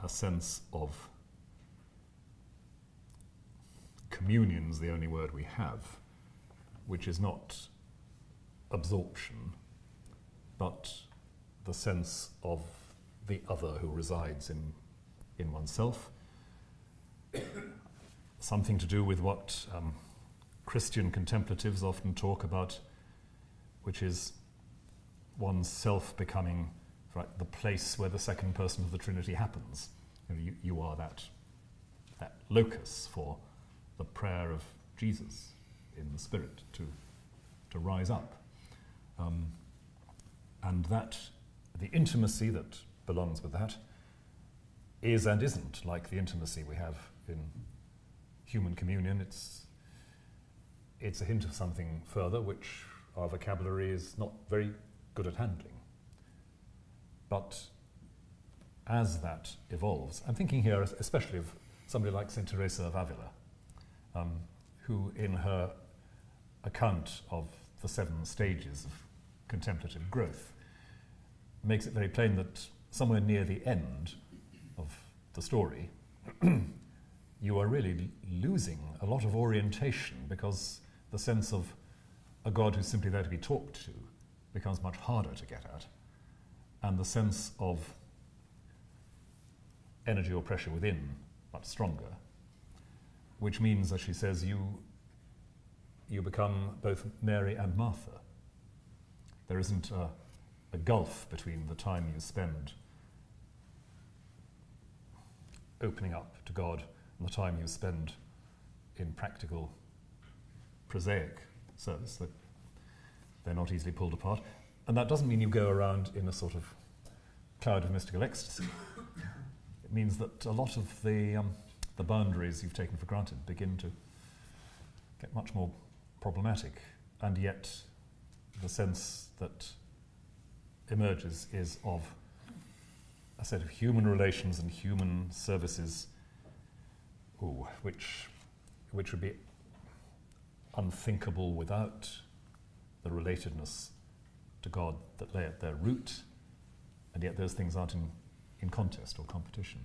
a sense of communion is the only word we have, which is not absorption, but the sense of the other who resides in, in oneself. Something to do with what um, Christian contemplatives often talk about, which is one's self becoming right, the place where the second person of the Trinity happens. You, know, you, you are that, that locus for the prayer of Jesus in the Spirit to, to rise up. Um, and that, the intimacy that belongs with that, is and isn't like the intimacy we have in human communion. It's, it's a hint of something further, which our vocabulary is not very good at handling. But as that evolves, I'm thinking here especially of somebody like St. Teresa of Avila, um, who, in her account of the seven stages of contemplative growth, makes it very plain that somewhere near the end of the story, you are really losing a lot of orientation because the sense of a God who's simply there to be talked to becomes much harder to get at. And the sense of energy or pressure within much stronger, which means, as she says, you, you become both Mary and Martha. There isn't a, a gulf between the time you spend opening up to God and the time you spend in practical, prosaic service. That they're not easily pulled apart. And that doesn't mean you go around in a sort of cloud of mystical ecstasy. It means that a lot of the, um, the boundaries you've taken for granted begin to get much more problematic. And yet, the sense that emerges is of a set of human relations and human services ooh, which, which would be unthinkable without the relatedness to God that lay at their root, and yet those things aren't in, in contest or competition.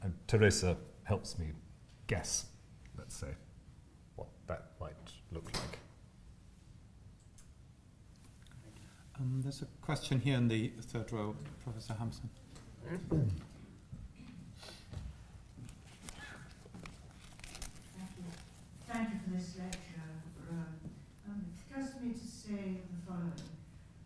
And Teresa helps me guess, let's say, what that might look like. Um, there's a question here in the third row, Professor Hampson. Thank you Thank you for this lecture, Rowan. Um, it occurs to me to say the following.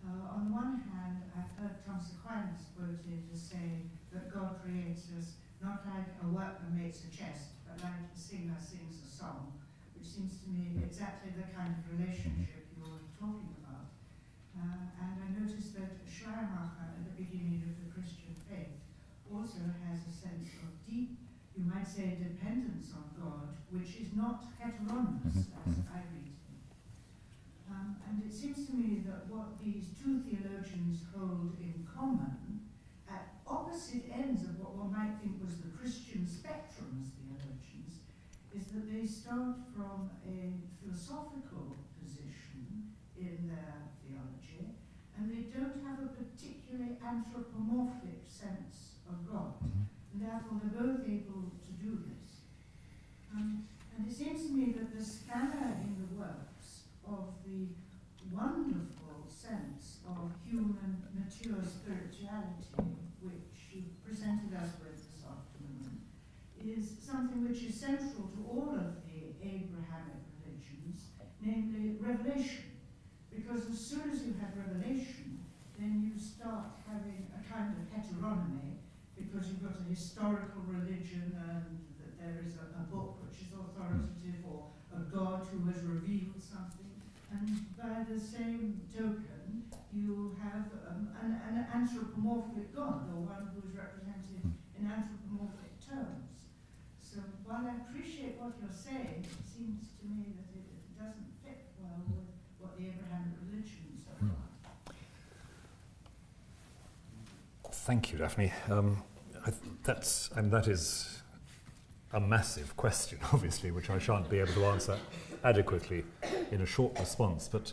Uh, on the one hand, I've heard Thomas Aquinas quoted as saying that God creates us not like a workman makes a chest, but like a singer sings a song, which seems to me exactly the kind of relationship you're talking about. Uh, and I noticed that Schleiermacher, at the beginning of the Christian faith, also has a sense of deep you might say, dependence on God, which is not heteronomous, Mhm, as. I read him. Um, and it seems to me that what these two theologians hold in common, at opposite ends of what one might think was the Christian spectrum as theologians, is that they start from a philosophical position in their theology, and they don't have a anthropomorphic sense of God and therefore they're both able to do this. Um, and it seems to me that the spanner in the works of the wonderful sense of human mature spirituality, which you presented us with this afternoon, is something which is central to all of the Abrahamic religions, namely revelation. Because as soon as you have revelation, then you start having a kind of heteronomy because you've got a historical religion and that there is a, a book which is authoritative or a God who has revealed something. And by the same token, you have um, an, an anthropomorphic God or one who is represented in anthropomorphic terms. So while I appreciate what you're saying, it seems to me that it, it doesn't fit well with what the Abrahamic religions are Hmm. about. Thank you, Daphne. Um, I th- that's, and that is a massive question, obviously, which I shan't be able to answer adequately in a short response. But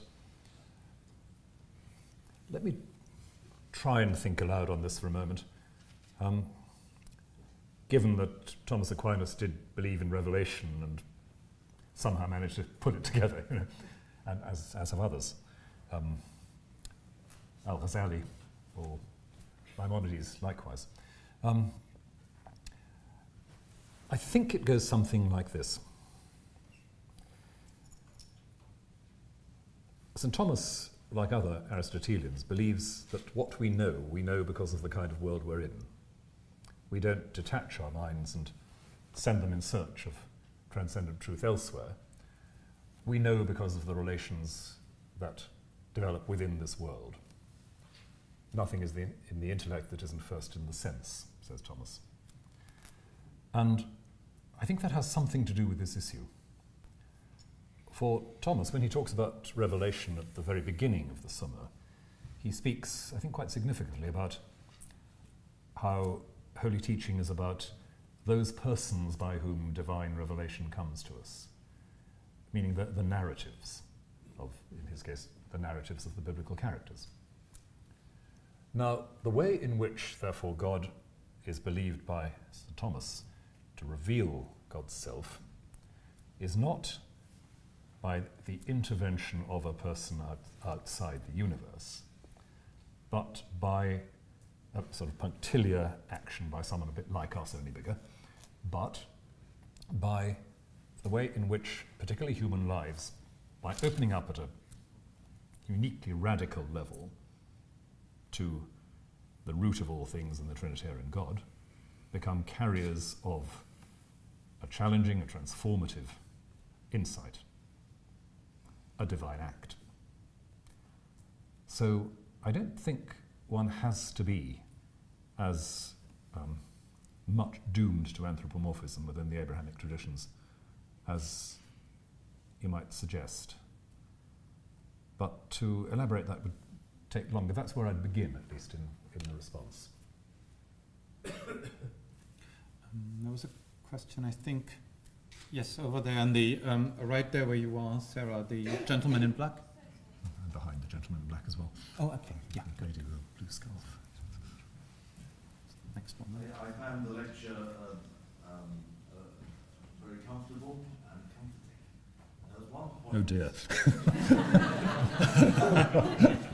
let me try and think aloud on this for a moment. Um, given that Thomas Aquinas did believe in revelation and somehow managed to put it together, you know, and as, as have others, um, Al Ghazali or Maimonides likewise. Um, I think it goes something like this. St. Thomas, like other Aristotelians, believes that what we know, we know because of the kind of world we're in. We don't detach our minds and send them in search of transcendent truth elsewhere. We know because of the relations that develop within this world. Nothing is the, in the intellect that isn't first in the sense, says Thomas. And I think that has something to do with this issue. For Thomas, when he talks about revelation at the very beginning of the Summa, he speaks, I think, quite significantly about how holy teaching is about those persons by whom divine revelation comes to us, meaning the, the narratives of, in his case, the narratives of the biblical characters. Now, the way in which, therefore, God is believed by St. Thomas to reveal God's self is not by the intervention of a person out, outside the universe, but by a sort of punctiliar action by someone a bit like us, only bigger, but by the way in which, particularly human lives, by opening up at a uniquely radical level to the root of all things in the Trinitarian God, become carriers of a challenging, a transformative insight, a divine act. So I don't think one has to be as um, much doomed to anthropomorphism within the Abrahamic traditions as you might suggest. But to elaborate that would take longer. That's where I'd begin, at least in, in the response. Um, there was a question, I think. Yes, over there, and the um, right there where you are, Sarah, the gentleman in black. And behind the gentleman in black as well. Oh, okay. Yeah. The lady with a blue scarf. Next one. there. I, I found the lecture uh, um, uh, very comfortable and comforting. There was one point. Oh dear.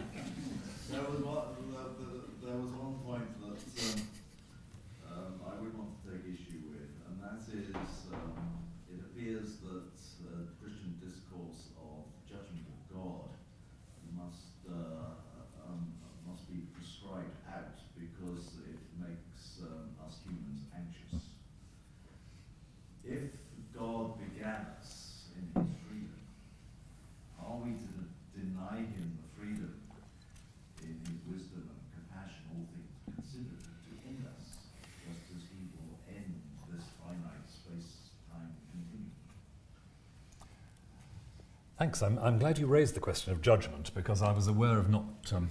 Thanks. I'm, I'm glad you raised the question of judgment because I was aware of not um,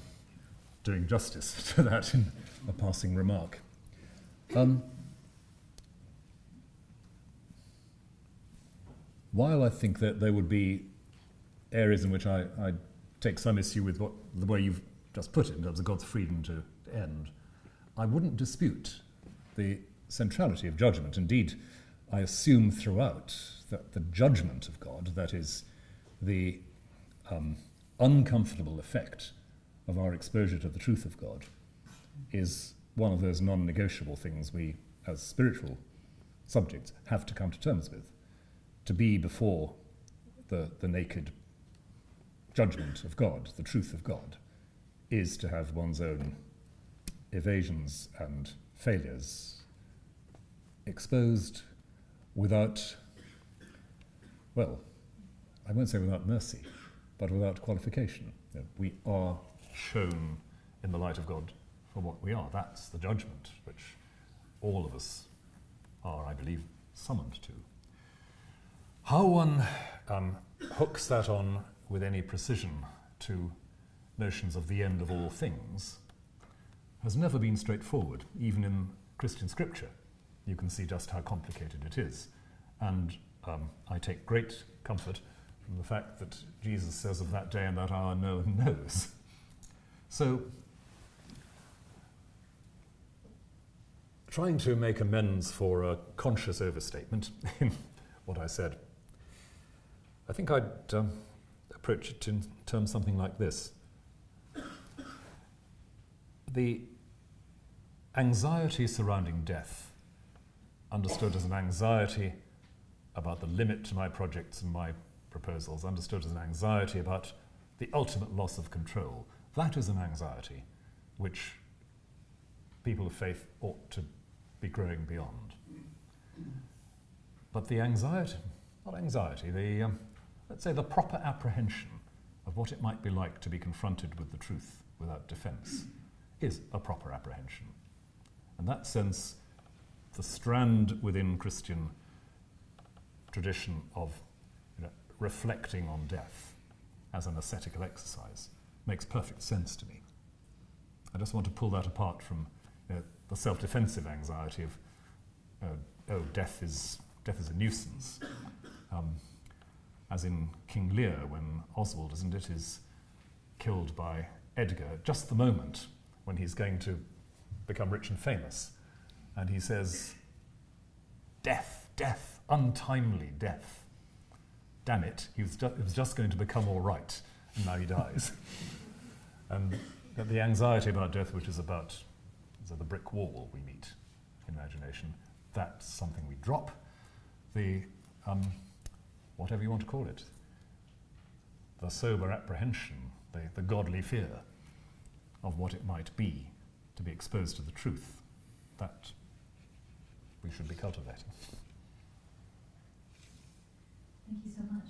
doing justice to that in a passing remark. Um, while I think that there would be areas in which I, I take some issue with what, the way you've just put it in terms of God's freedom to, to end, I wouldn't dispute the centrality of judgment. Indeed, I assume throughout that the judgment of God, that is, the um, uncomfortable effect of our exposure to the truth of God, is one of those non negotiable things we, as spiritual subjects, have to come to terms with. To be before the, the naked judgment of God, the truth of God, is to have one's own evasions and failures exposed without, well, I won't say without mercy, but without qualification. We are shown in the light of God for what we are. That's the judgment which all of us are, I believe, summoned to. How one um, hooks that on with any precision to notions of the end of all things has never been straightforward, even in Christian scripture. You can see just how complicated it is. And um, I take great comfort from the fact that Jesus says of that day and that hour, no one knows. So, trying to make amends for a conscious overstatement in what I said, I think I'd um, approach it in terms something like this. The anxiety surrounding death, understood as an anxiety about the limit to my projects and my proposals, understood as an anxiety about the ultimate loss of control, that is an anxiety which people of faith ought to be growing beyond. But the anxiety, not anxiety, the, um, let's say the proper apprehension of what it might be like to be confronted with the truth without defense is a proper apprehension. In that sense, the strand within Christian tradition of reflecting on death as an ascetical exercise makes perfect sense to me. I just want to pull that apart from you know, the self-defensive anxiety of, uh, oh, death is, death is a nuisance. Um, as in King Lear, when Oswald, isn't it, is killed by Edgar, just the moment when he's going to become rich and famous. And he says, Death, death, untimely death. Damn it, he was, ju- was just going to become all right, and now he dies. and that the anxiety about death, which is about is the brick wall we meet in imagination, that's something we drop. The um, whatever you want to call it, the sober apprehension, the, the godly fear of what it might be to be exposed to the truth, that we should be cultivating. Thank you so much.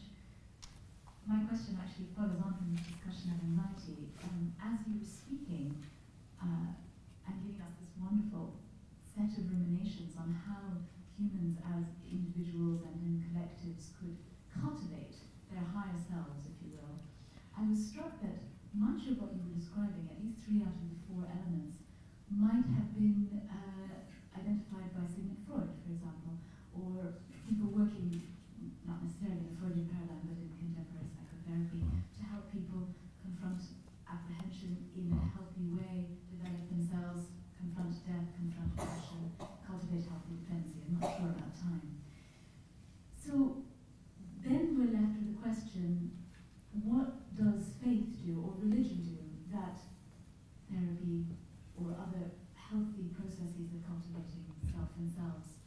My question actually follows on from the discussion of anxiety. Um, as you were speaking uh, and giving us this wonderful set of ruminations on how humans as individuals and in collectives could cultivate their higher selves, if you will, I was struck that much of what you were describing, at least three out of the four elements, might have been uh, identified by Sigmund Freud, for example, or people working, not necessarily in the Freudian paradigm, but in contemporary psychotherapy, to help people confront apprehension in a healthy way, develop themselves, confront death, confront passion, cultivate healthy dependency. I'm not sure about time. So then we're left with the question what does faith do or religion do that therapy or other healthy processes of cultivating self themselves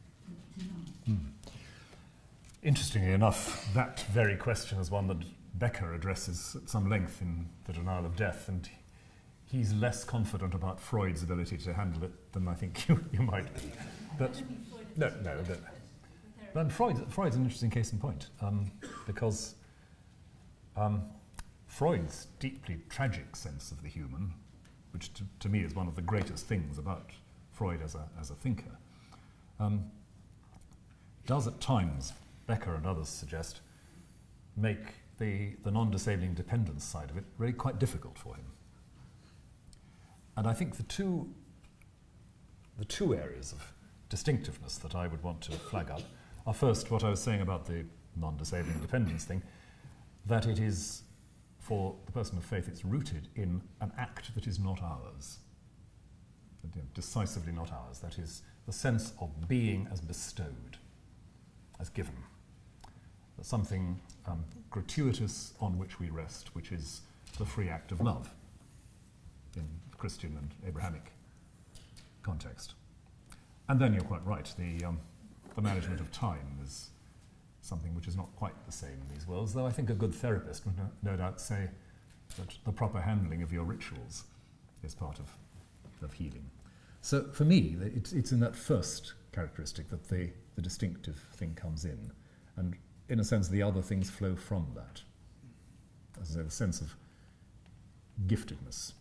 do not? Interestingly enough, that very question is one that Becker addresses at some length in The Denial of Death, and he's less confident about Freud's ability to handle it than I think you, you might be. But no, no, but, but Freud, Freud's an interesting case in point um, because um, Freud's deeply tragic sense of the human, which to, to me is one of the greatest things about Freud as a, as a thinker, um, does at times, Becker and others suggest, make the, the non disabling dependence side of it really quite difficult for him. And I think the two, the two areas of distinctiveness that I would want to flag up are first what I was saying about the non disabling dependence thing, that it is, for the person of faith, it's rooted in an act that is not ours, decisively not ours. That is the sense of being as bestowed, as given. Something um, gratuitous on which we rest, which is the free act of love in Christian and Abrahamic context. And then you're quite right, the, um, the management of time is something which is not quite the same in these worlds, though I think a good therapist would no, no doubt say that the proper handling of your rituals is part of, of healing. So for me, it's, it's in that first characteristic that the, the distinctive thing comes in. And in a sense, the other things flow from that. As a sense of giftedness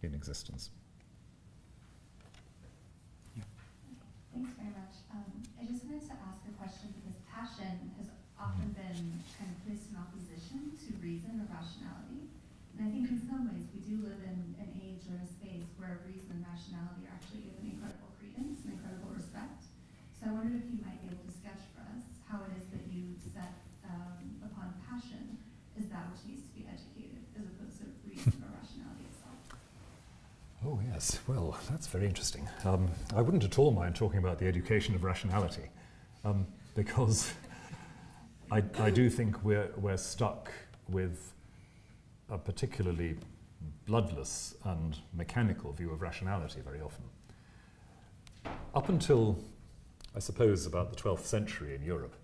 in existence. Thanks very much. Um, I just wanted to ask a question because passion has often mm-hmm. been kind of placed in opposition to reason or rationality. And I think in some ways we do live in an age or a space where reason and rationality are actually given incredible credence and incredible respect. So I wondered if you might be able to sketch for us how it is that you set um, upon passion needs to be educated as opposed to reason or rationality itself. Oh, yes. Well, that's very interesting. Um, I wouldn't at all mind talking about the education of rationality um, because I, I, do think we're, we're stuck with a particularly bloodless and mechanical view of rationality very often. Up until, I suppose, about the 12th century in Europe,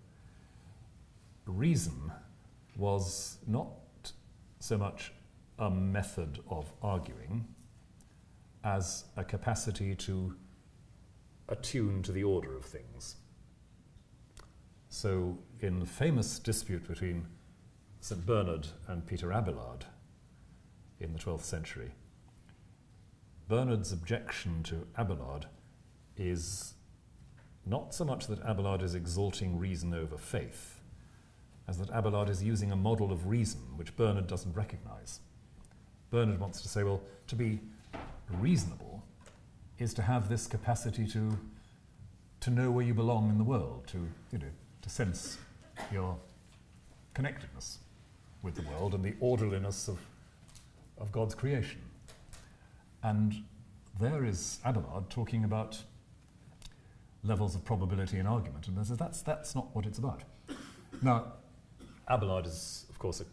reason was not so much a method of arguing as a capacity to attune to the order of things. So, in the famous dispute between St. Bernard and Peter Abelard in the 12th century, Bernard's objection to Abelard is not so much that Abelard is exalting reason over faith, as that Abelard is using a model of reason which Bernard doesn't recognize. Bernard wants to say, well, to be reasonable is to have this capacity to, to know where you belong in the world, to, you know, to sense your connectedness with the world and the orderliness of, of God's creation. And there is Abelard talking about levels of probability in argument, and says that's, that's not what it's about. Now, Abelard is, of course, a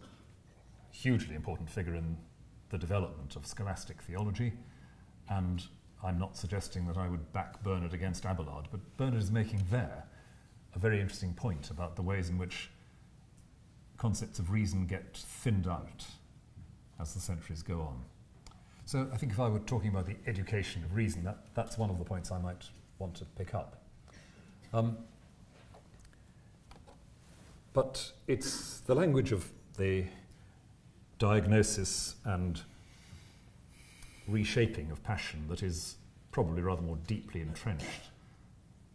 hugely important figure in the development of scholastic theology. And I'm not suggesting that I would back Bernard against Abelard, but Bernard is making there a very interesting point about the ways in which concepts of reason get thinned out as the centuries go on. So I think if I were talking about the education of reason, that, that's one of the points I might want to pick up. Um, but it's the language of the diagnosis and reshaping of passion that is probably rather more deeply entrenched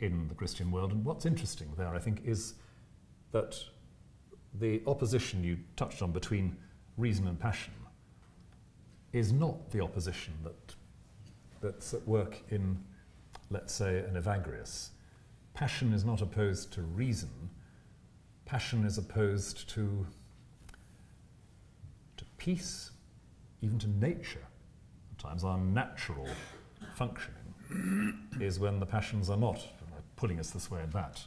in the Christian world. And what's interesting there, I think, is that the opposition you touched on between reason and passion is not the opposition that, that's at work in, let's say, an Evagrius. Passion is not opposed to reason, passion is opposed to, to peace, even to nature times our natural functioning is when the passions are not uh, pulling us this way and that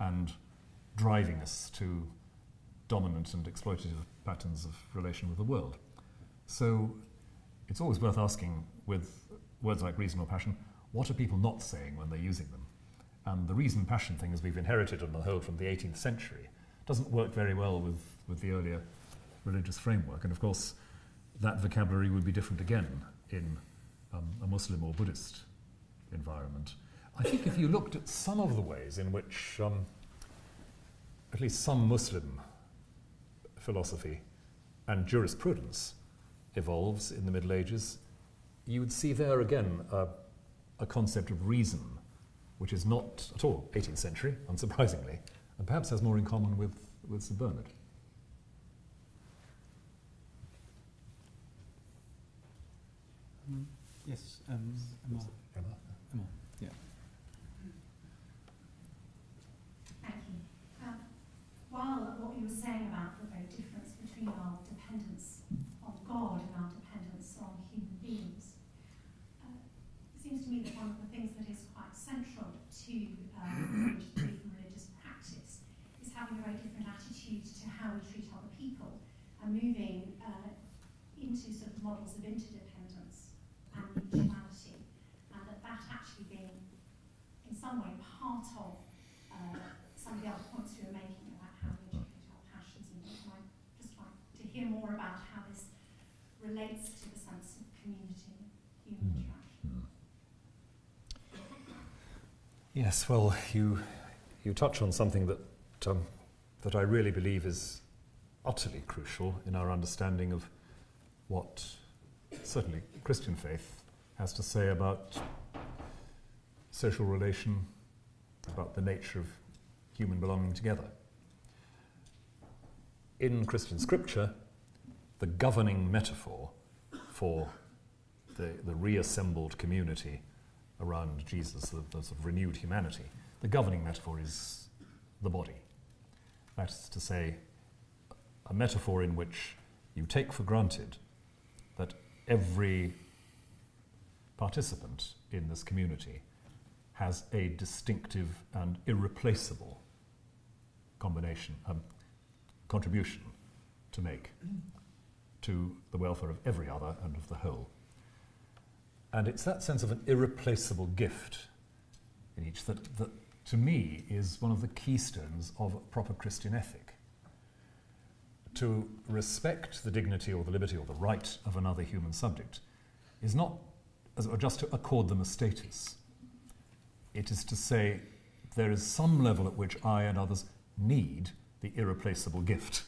and driving us to dominant and exploitative patterns of relation with the world. So it's always worth asking with words like reason or passion, what are people not saying when they're using them? And the reason passion thing, as we've inherited on the whole from the 18th century, doesn't work very well with, with the earlier religious framework. And of course, that vocabulary would be different again in um, a Muslim or Buddhist environment. I think if you looked at some of the ways in which um, at least some Muslim philosophy and jurisprudence evolves in the Middle Ages, you would see there again a, a concept of reason, which is not at all 18th century, unsurprisingly, and perhaps has more in common with, with Sir Bernard. Mm-hmm. Yes, um, Emma. Emma. Emma. Yeah. Thank you. Um, while what you were saying about the very difference between our dependence on God and moving uh, into sort of models of interdependence and mutuality, and that that actually being in some way part of uh, some of the other points you were making about how we educate our passions and I'd just like to hear more about how this relates to the sense of community, human Mm. interaction. Yes, well, you you touch on something that um, that I really believe is utterly crucial in our understanding of what certainly Christian faith has to say about social relation, about the nature of human belonging together. In Christian scripture, the governing metaphor for the, the reassembled community around Jesus, the, the sort of renewed humanity, the governing metaphor is the body. That is to say, a metaphor in which you take for granted that every participant in this community has a distinctive and irreplaceable combination, um, contribution to make to the welfare of every other and of the whole. And it's that sense of an irreplaceable gift in each that, that, to me, is one of the keystones of proper Christian ethic. To respect the dignity or the liberty or the right of another human subject is not as, or just to accord them a status. It is to say there is some level at which I and others need the irreplaceable gift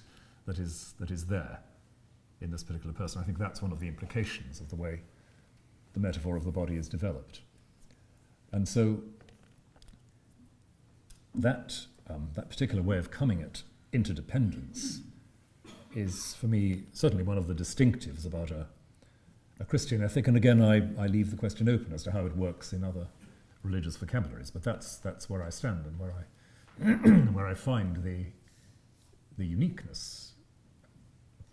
that is, that is there in this particular person. I think that's one of the implications of the way the metaphor of the body is developed. And so that, um, that particular way of coming at interdependence is, for me, certainly one of the distinctives about a, a Christian ethic. And again, I, I leave the question open as to how it works in other religious vocabularies, but that's, that's where I stand and where I, where I find the, the uniqueness,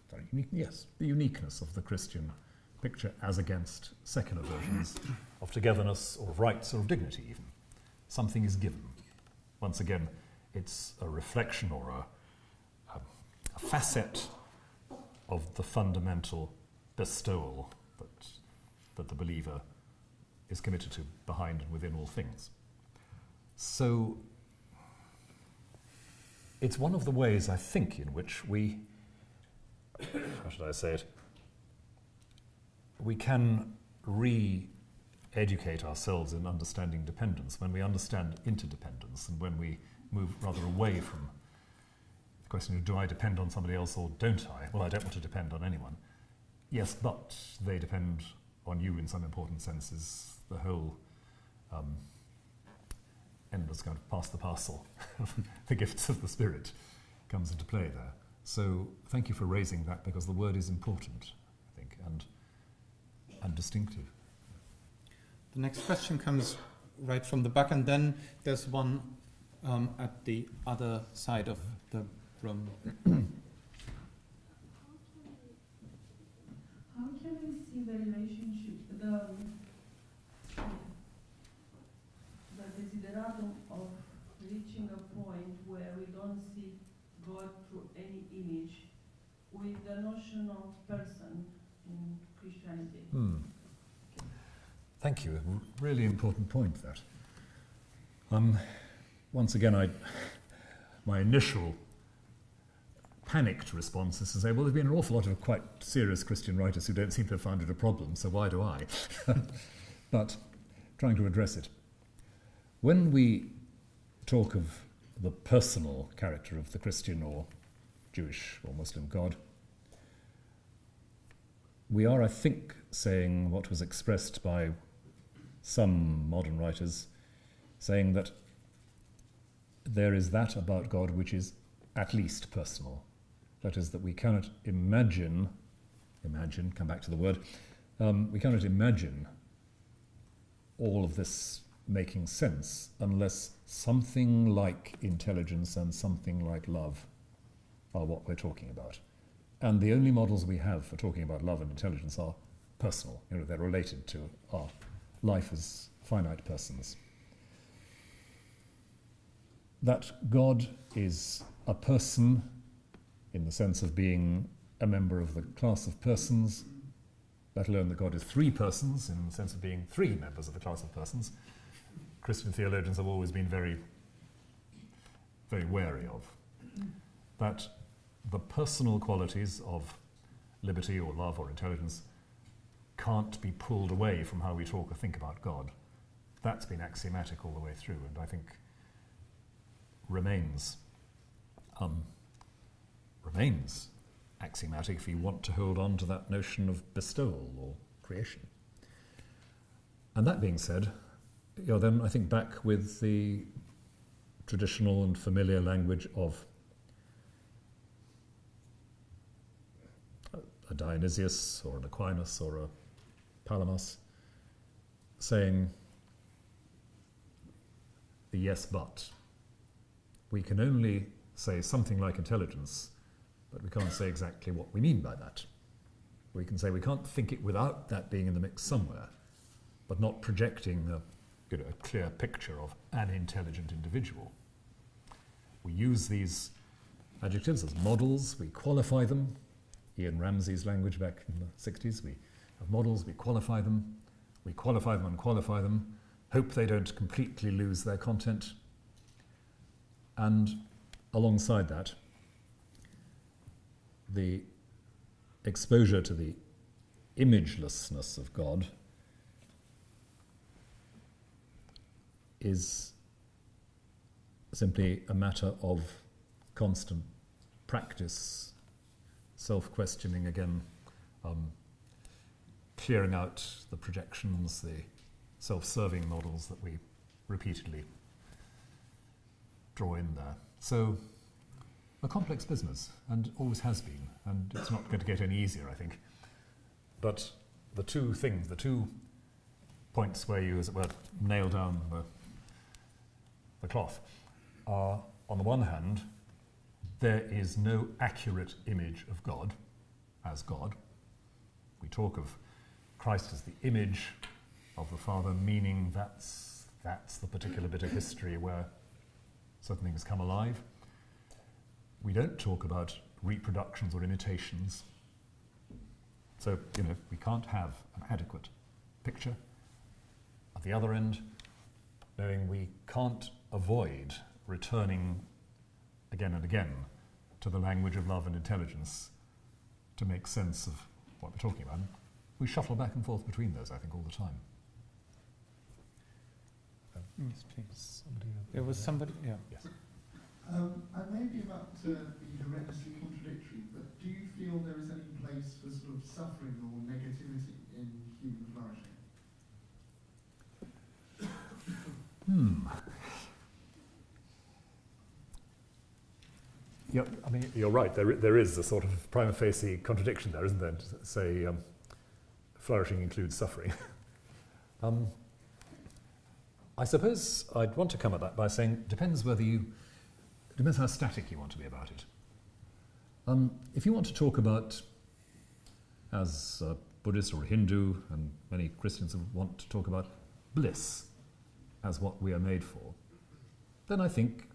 sorry, unique, yes, the uniqueness of the Christian picture as against secular versions of togetherness or of rights or of dignity, even. Something is given. Once again, it's a reflection or a, facet of the fundamental bestowal that, that the believer is committed to behind and within all things. So, it's one of the ways, I think, in which we, how should I say it, we can re educate ourselves in understanding dependence when we understand interdependence and when we move rather away from question of do I depend on somebody else or don't I? Well, I don't want to depend on anyone. Yes, but they depend on you in some important senses. The whole um, endless kind of pass the parcel, of the gifts of the Spirit comes into play there. So thank you for raising that because the word is important, I think, and and distinctive. The next question comes right from the back, and then there's one um, at the other side of room. How can we see the relationship, the, the desideratum of reaching a point where we don't see God through any image with the notion of person in Christianity? Hmm. Thank you. A really important point that. Um, once again, I, my initial panicked response is to say, well, there's been an awful lot of quite serious Christian writers who don't seem to have found it a problem, so why do I? but trying to address it. When we talk of the personal character of the Christian or Jewish or Muslim God, we are, I think, saying what was expressed by some modern writers, saying that there is that about God which is at least personal. That is, that we cannot imagine, imagine, come back to the word, um, we cannot imagine all of this making sense unless something like intelligence and something like love are what we're talking about. And the only models we have for talking about love and intelligence are personal. You know, they're related to our life as finite persons. That God is a person in the sense of being a member of the class of persons, let alone that God is three persons in the sense of being three members of the class of persons, Christian theologians have always been very, very wary of. That the personal qualities of liberty or love or intelligence can't be pulled away from how we talk or think about God. That's been axiomatic all the way through, and I think remains um, remains axiomatic if you want to hold on to that notion of bestowal or creation. And that being said, you know, then I think back with the traditional and familiar language of a Dionysius or an Aquinas or a Palamas saying, the yes, but. We can only say something like intelligence, but we can't say exactly what we mean by that. We can say we can't think it without that being in the mix somewhere, but not projecting a, you know, a clear picture of an intelligent individual. We use these adjectives as models, we qualify them. Ian Ramsey's language back in the 60s, we have models, we qualify them, we qualify them and qualify them, hope they don't completely lose their content. And alongside that, the exposure to the imagelessness of God is simply a matter of constant practice, self questioning again, um, clearing out the projections, the self serving models that we repeatedly draw in there. So, a complex business, and always has been, and it's not going to get any easier, I think. But the two things, the two points where you, as it were, nail down the, the cloth are, on the one hand, there is no accurate image of God as God. We talk of Christ as the image of the Father, meaning that's, that's the particular bit of history where certain things come alive. We don't talk about reproductions or imitations. So, you know, we can't have an adequate picture. At the other end, knowing we can't avoid returning again and again to the language of love and intelligence to make sense of what we're talking about. We shuffle back and forth between those, I think, all the time. Uh, yes, please. Somebody there was somebody, yeah. Yes. Um, I may be about to be horrendously contradictory, but do you feel there is any place for sort of suffering or negativity in human flourishing? Hmm. Yeah, I mean, you're right. There, there is a sort of prima facie contradiction there, isn't there? To say um, flourishing includes suffering. um, I suppose I'd want to come at that by saying depends whether you depends how static you want to be about it. Um, if you want to talk about, as a Buddhist or a Hindu, and many Christians want to talk about bliss as what we are made for, then I think,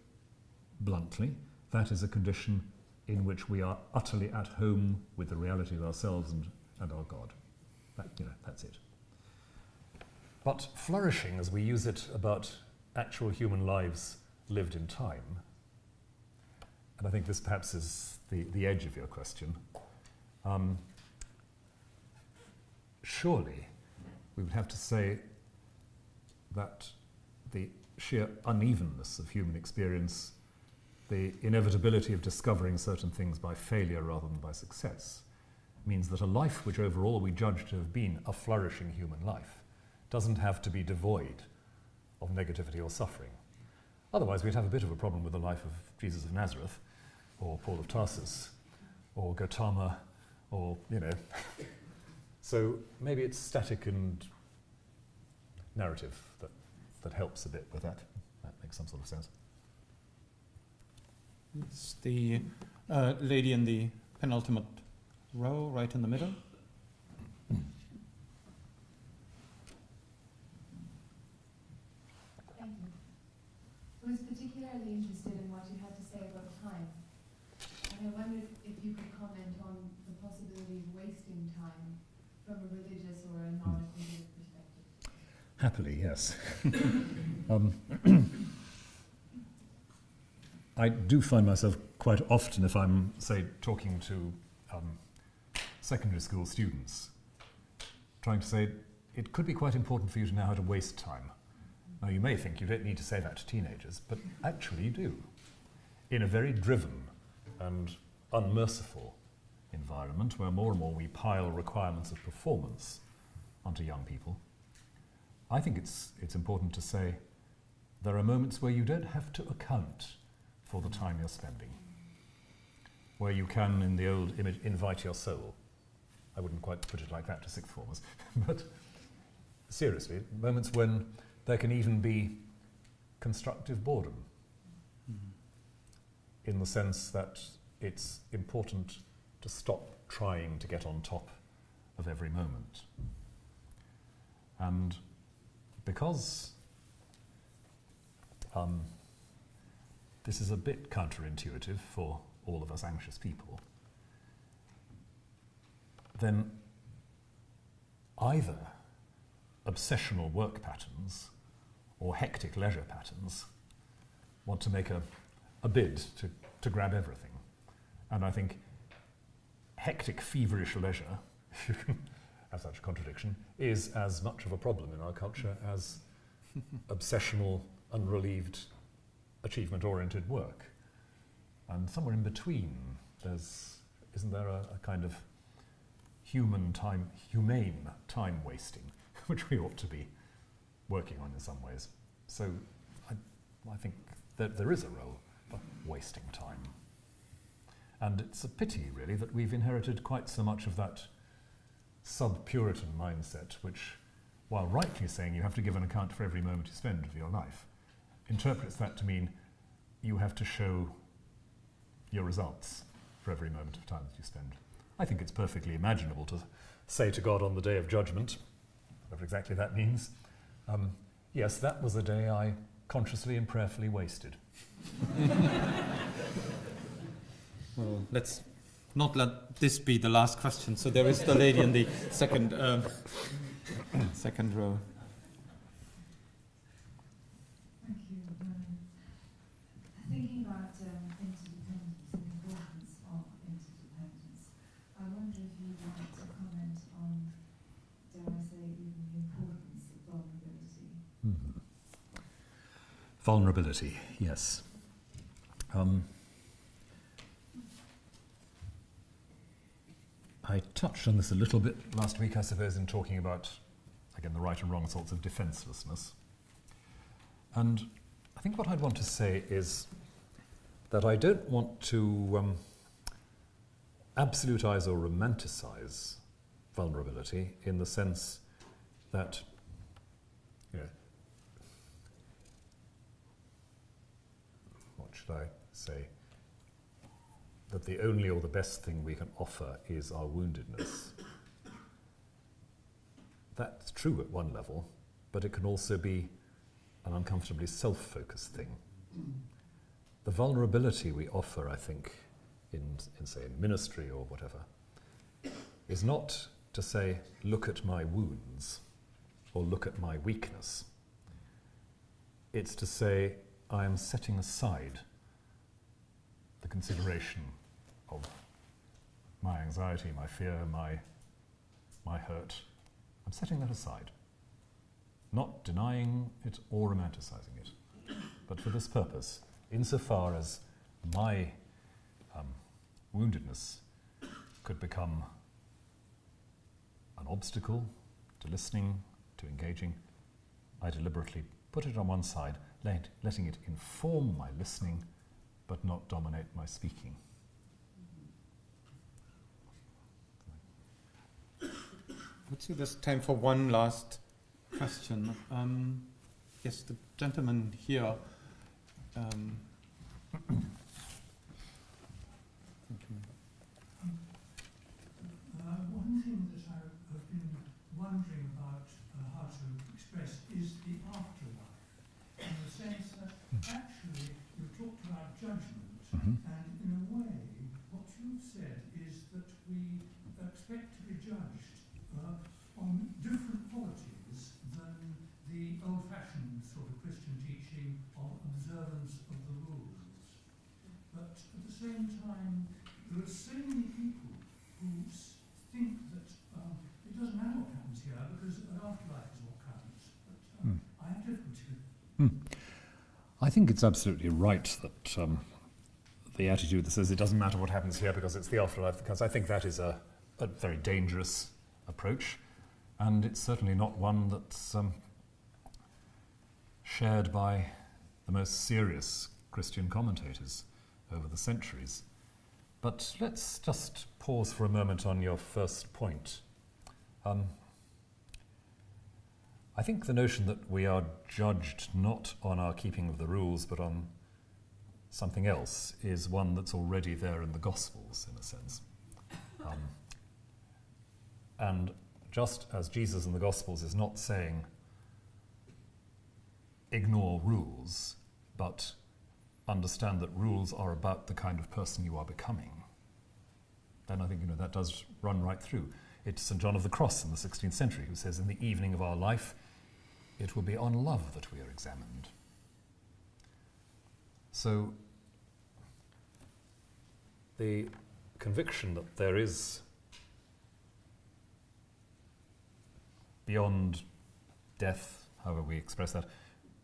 bluntly, that is a condition in which we are utterly at home with the reality of ourselves and, and our God. That, you know, that's it. But flourishing, as we use it about actual human lives lived in time, and I think this perhaps is the, the edge of your question, um, surely we would have to say that the sheer unevenness of human experience, the inevitability of discovering certain things by failure rather than by success, means that a life which overall we judge to have been a flourishing human life doesn't have to be devoid of negativity or suffering. Otherwise, we'd have a bit of a problem with the life of Jesus of Nazareth, or Paul of Tarsus, or Gautama, or, you know, So maybe it's static and narrative that, that helps a bit with that. That makes some sort of sense. It's the uh, lady in the penultimate row, right in the middle. Thank you. I was particularly interested in what you had to say about time. And I wondered if you could comment on the possibility of wasting time from a religious or a non-religious perspective. Happily, yes. um, I do find myself quite often, if I'm, say, talking to um, secondary school students, trying to say it could be quite important for you to know how to waste time. Now, you may think you don't need to say that to teenagers, but actually you do. In a very driven and unmerciful environment where more and more we pile requirements of performance onto young people, I think it's, it's important to say there are moments where you don't have to account for the time you're spending, where you can, in the old image, invite your soul. I wouldn't quite put it like that to sixth formers, but seriously, moments when there can even be constructive boredom, mm-hmm. in the sense that it's important to stop trying to get on top of every moment. And because um, this is a bit counterintuitive for all of us anxious people, then either obsessional work patterns or hectic leisure patterns want to make a, a bid to, to grab everything. And I think hectic, feverish leisure, if you can have such a contradiction, is as much of a problem in our culture as obsessional, unrelieved, achievement oriented work. And somewhere in between, there's, isn't there a, a kind of human time, humane time wasting, which we ought to be working on in some ways. So I, I think that there is a role for wasting time. And it's a pity, really, that we've inherited quite so much of that sub Puritan mindset, which, while rightly saying you have to give an account for every moment you spend of your life, interprets that to mean you have to show your results for every moment of time that you spend. I think it's perfectly imaginable to say to God on the day of judgment, whatever exactly that means, um, yes, that was a day I consciously and prayerfully wasted. well, let's not let this be the last question. So there is the lady in the second um, second row. Thank you. Mary. Thinking about interdependence and the importance of interdependence, I wonder if you'd like to comment on dare I say, even the importance of vulnerability. Vulnerability, yes. Um, thinking about um, interdependence and the importance of interdependence, I wonder if you'd like to comment on, dare I say, even the importance of vulnerability. Mm-hmm. Vulnerability, yes. Um, I touched on this a little bit last week, I suppose, in talking about, again, the right and wrong sorts of defenselessness. And I think what I'd want to say is that I don't want to um, absolutize or romanticize vulnerability in the sense that, know, what should I say? That the only or the best thing we can offer is our woundedness. That's true at one level, but it can also be an uncomfortably self focused thing. The vulnerability we offer, I think, in, in, say, in ministry or whatever, is not to say, look at my wounds or look at my weakness. It's to say, I am setting aside the consideration of my anxiety, my fear, my, my hurt. I'm setting that aside. Not denying it or romanticizing it, but for this purpose, insofar as my um, woundedness could become an obstacle to listening, to engaging, I deliberately put it on one side, let, letting it inform my listening, but not dominate my speaking. Let's see, there's time for one last question. Um, yes, the gentleman here. Um, Uh, one thing that I have been wondering about uh, how to express is the afterlife, in the sense that actually you talked about judgment, Mhm. and in a way, what you've said is that we expect to be judged uh, on different qualities than the old-fashioned sort of Christian teaching of observance of the rules. But at the same time, there are so many people who think that um, it doesn't matter what happens here because an afterlife is what counts. But um, I have difficulty with I think it's absolutely right that um, the attitude that says it doesn't matter what happens here because it's the afterlife, because I think that is a, a very dangerous approach, and it's certainly not one that's um, shared by the most serious Christian commentators over the centuries. But let's just pause for a moment on your first point. Um, I think the notion that we are judged not on our keeping of the rules but on something else is one that's already there in the Gospels, in a sense. Um, and just as Jesus in the Gospels is not saying ignore rules, but understand that rules are about the kind of person you are becoming, then I think you know that does run right through. It's St. John of the Cross in the 16th century who says, In the evening of our life, it will be on love that we are examined. So, the conviction that there is beyond death, however we express that,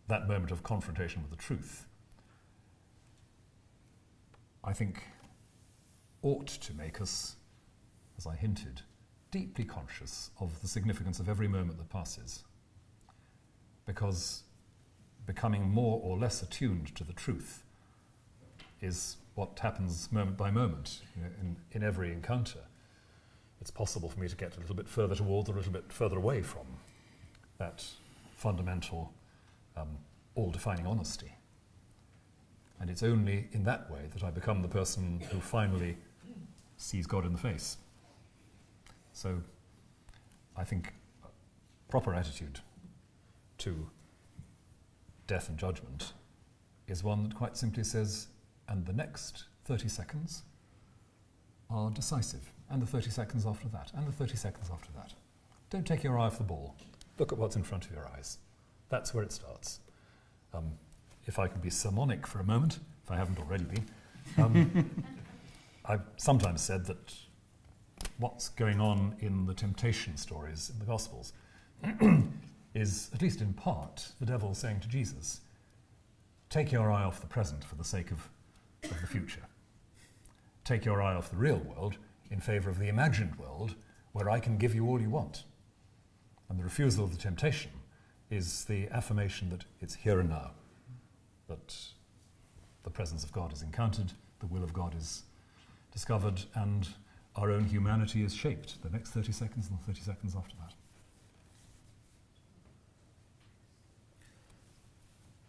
that moment of confrontation with the truth, I think ought to make us, as I hinted, deeply conscious of the significance of every moment that passes. Because becoming more or less attuned to the truth is what happens moment by moment you know, in, in every encounter. It's possible for me to get a little bit further towards or a little bit further away from that fundamental, um, all defining honesty. And it's only in that way that I become the person who finally sees God in the face. So I think proper attitude to death and judgment is one that quite simply says, and the next 30 seconds are decisive, and the 30 seconds after that, and the 30 seconds after that. Don't take your eye off the ball. Look at what's in front of your eyes. That's where it starts. Um, if I can be sermonic for a moment, if I haven't already been, um, I've sometimes said that what's going on in the temptation stories in the Gospels is, at least in part, the devil saying to Jesus, Take your eye off the present for the sake of, of the future. Take your eye off the real world in favour of the imagined world where I can give you all you want. And the refusal of the temptation is the affirmation that it's here and now, that the presence of God is encountered, the will of God is discovered, and our own humanity is shaped the next 30 seconds and the 30 seconds after that.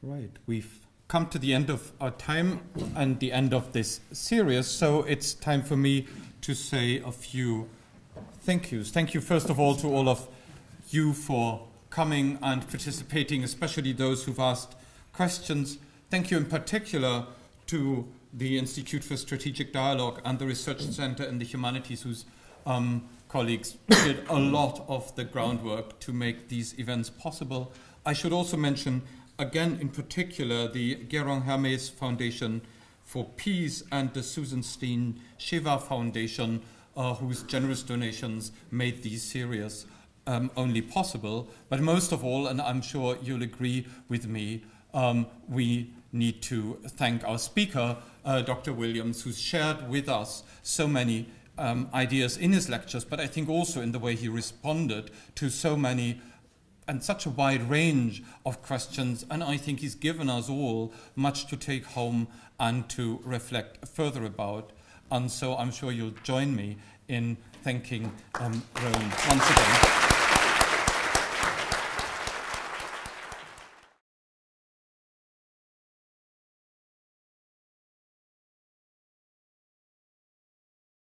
Right, we've come to the end of our time and the end of this series, so it's time for me to say a few thank yous. Thank you, first of all, to all of you for coming and participating, especially those who've asked questions. Thank you in particular to the Institute for Strategic Dialogue and the Research Center in the Humanities, whose um, colleagues did a lot of the groundwork to make these events possible. I should also mention, again, in particular, the Gerong Hermes Foundation for Peace and the Susan Steen Shiva Foundation, uh, whose generous donations made these series um, only possible. But most of all, and I'm sure you'll agree with me, um, we need to thank our speaker, uh, Dr. Williams, who's shared with us so many um, ideas in his lectures, but I think also in the way he responded to so many and such a wide range of questions. And I think he's given us all much to take home and to reflect further about. And so I'm sure you'll join me in thanking um, Rowan once again.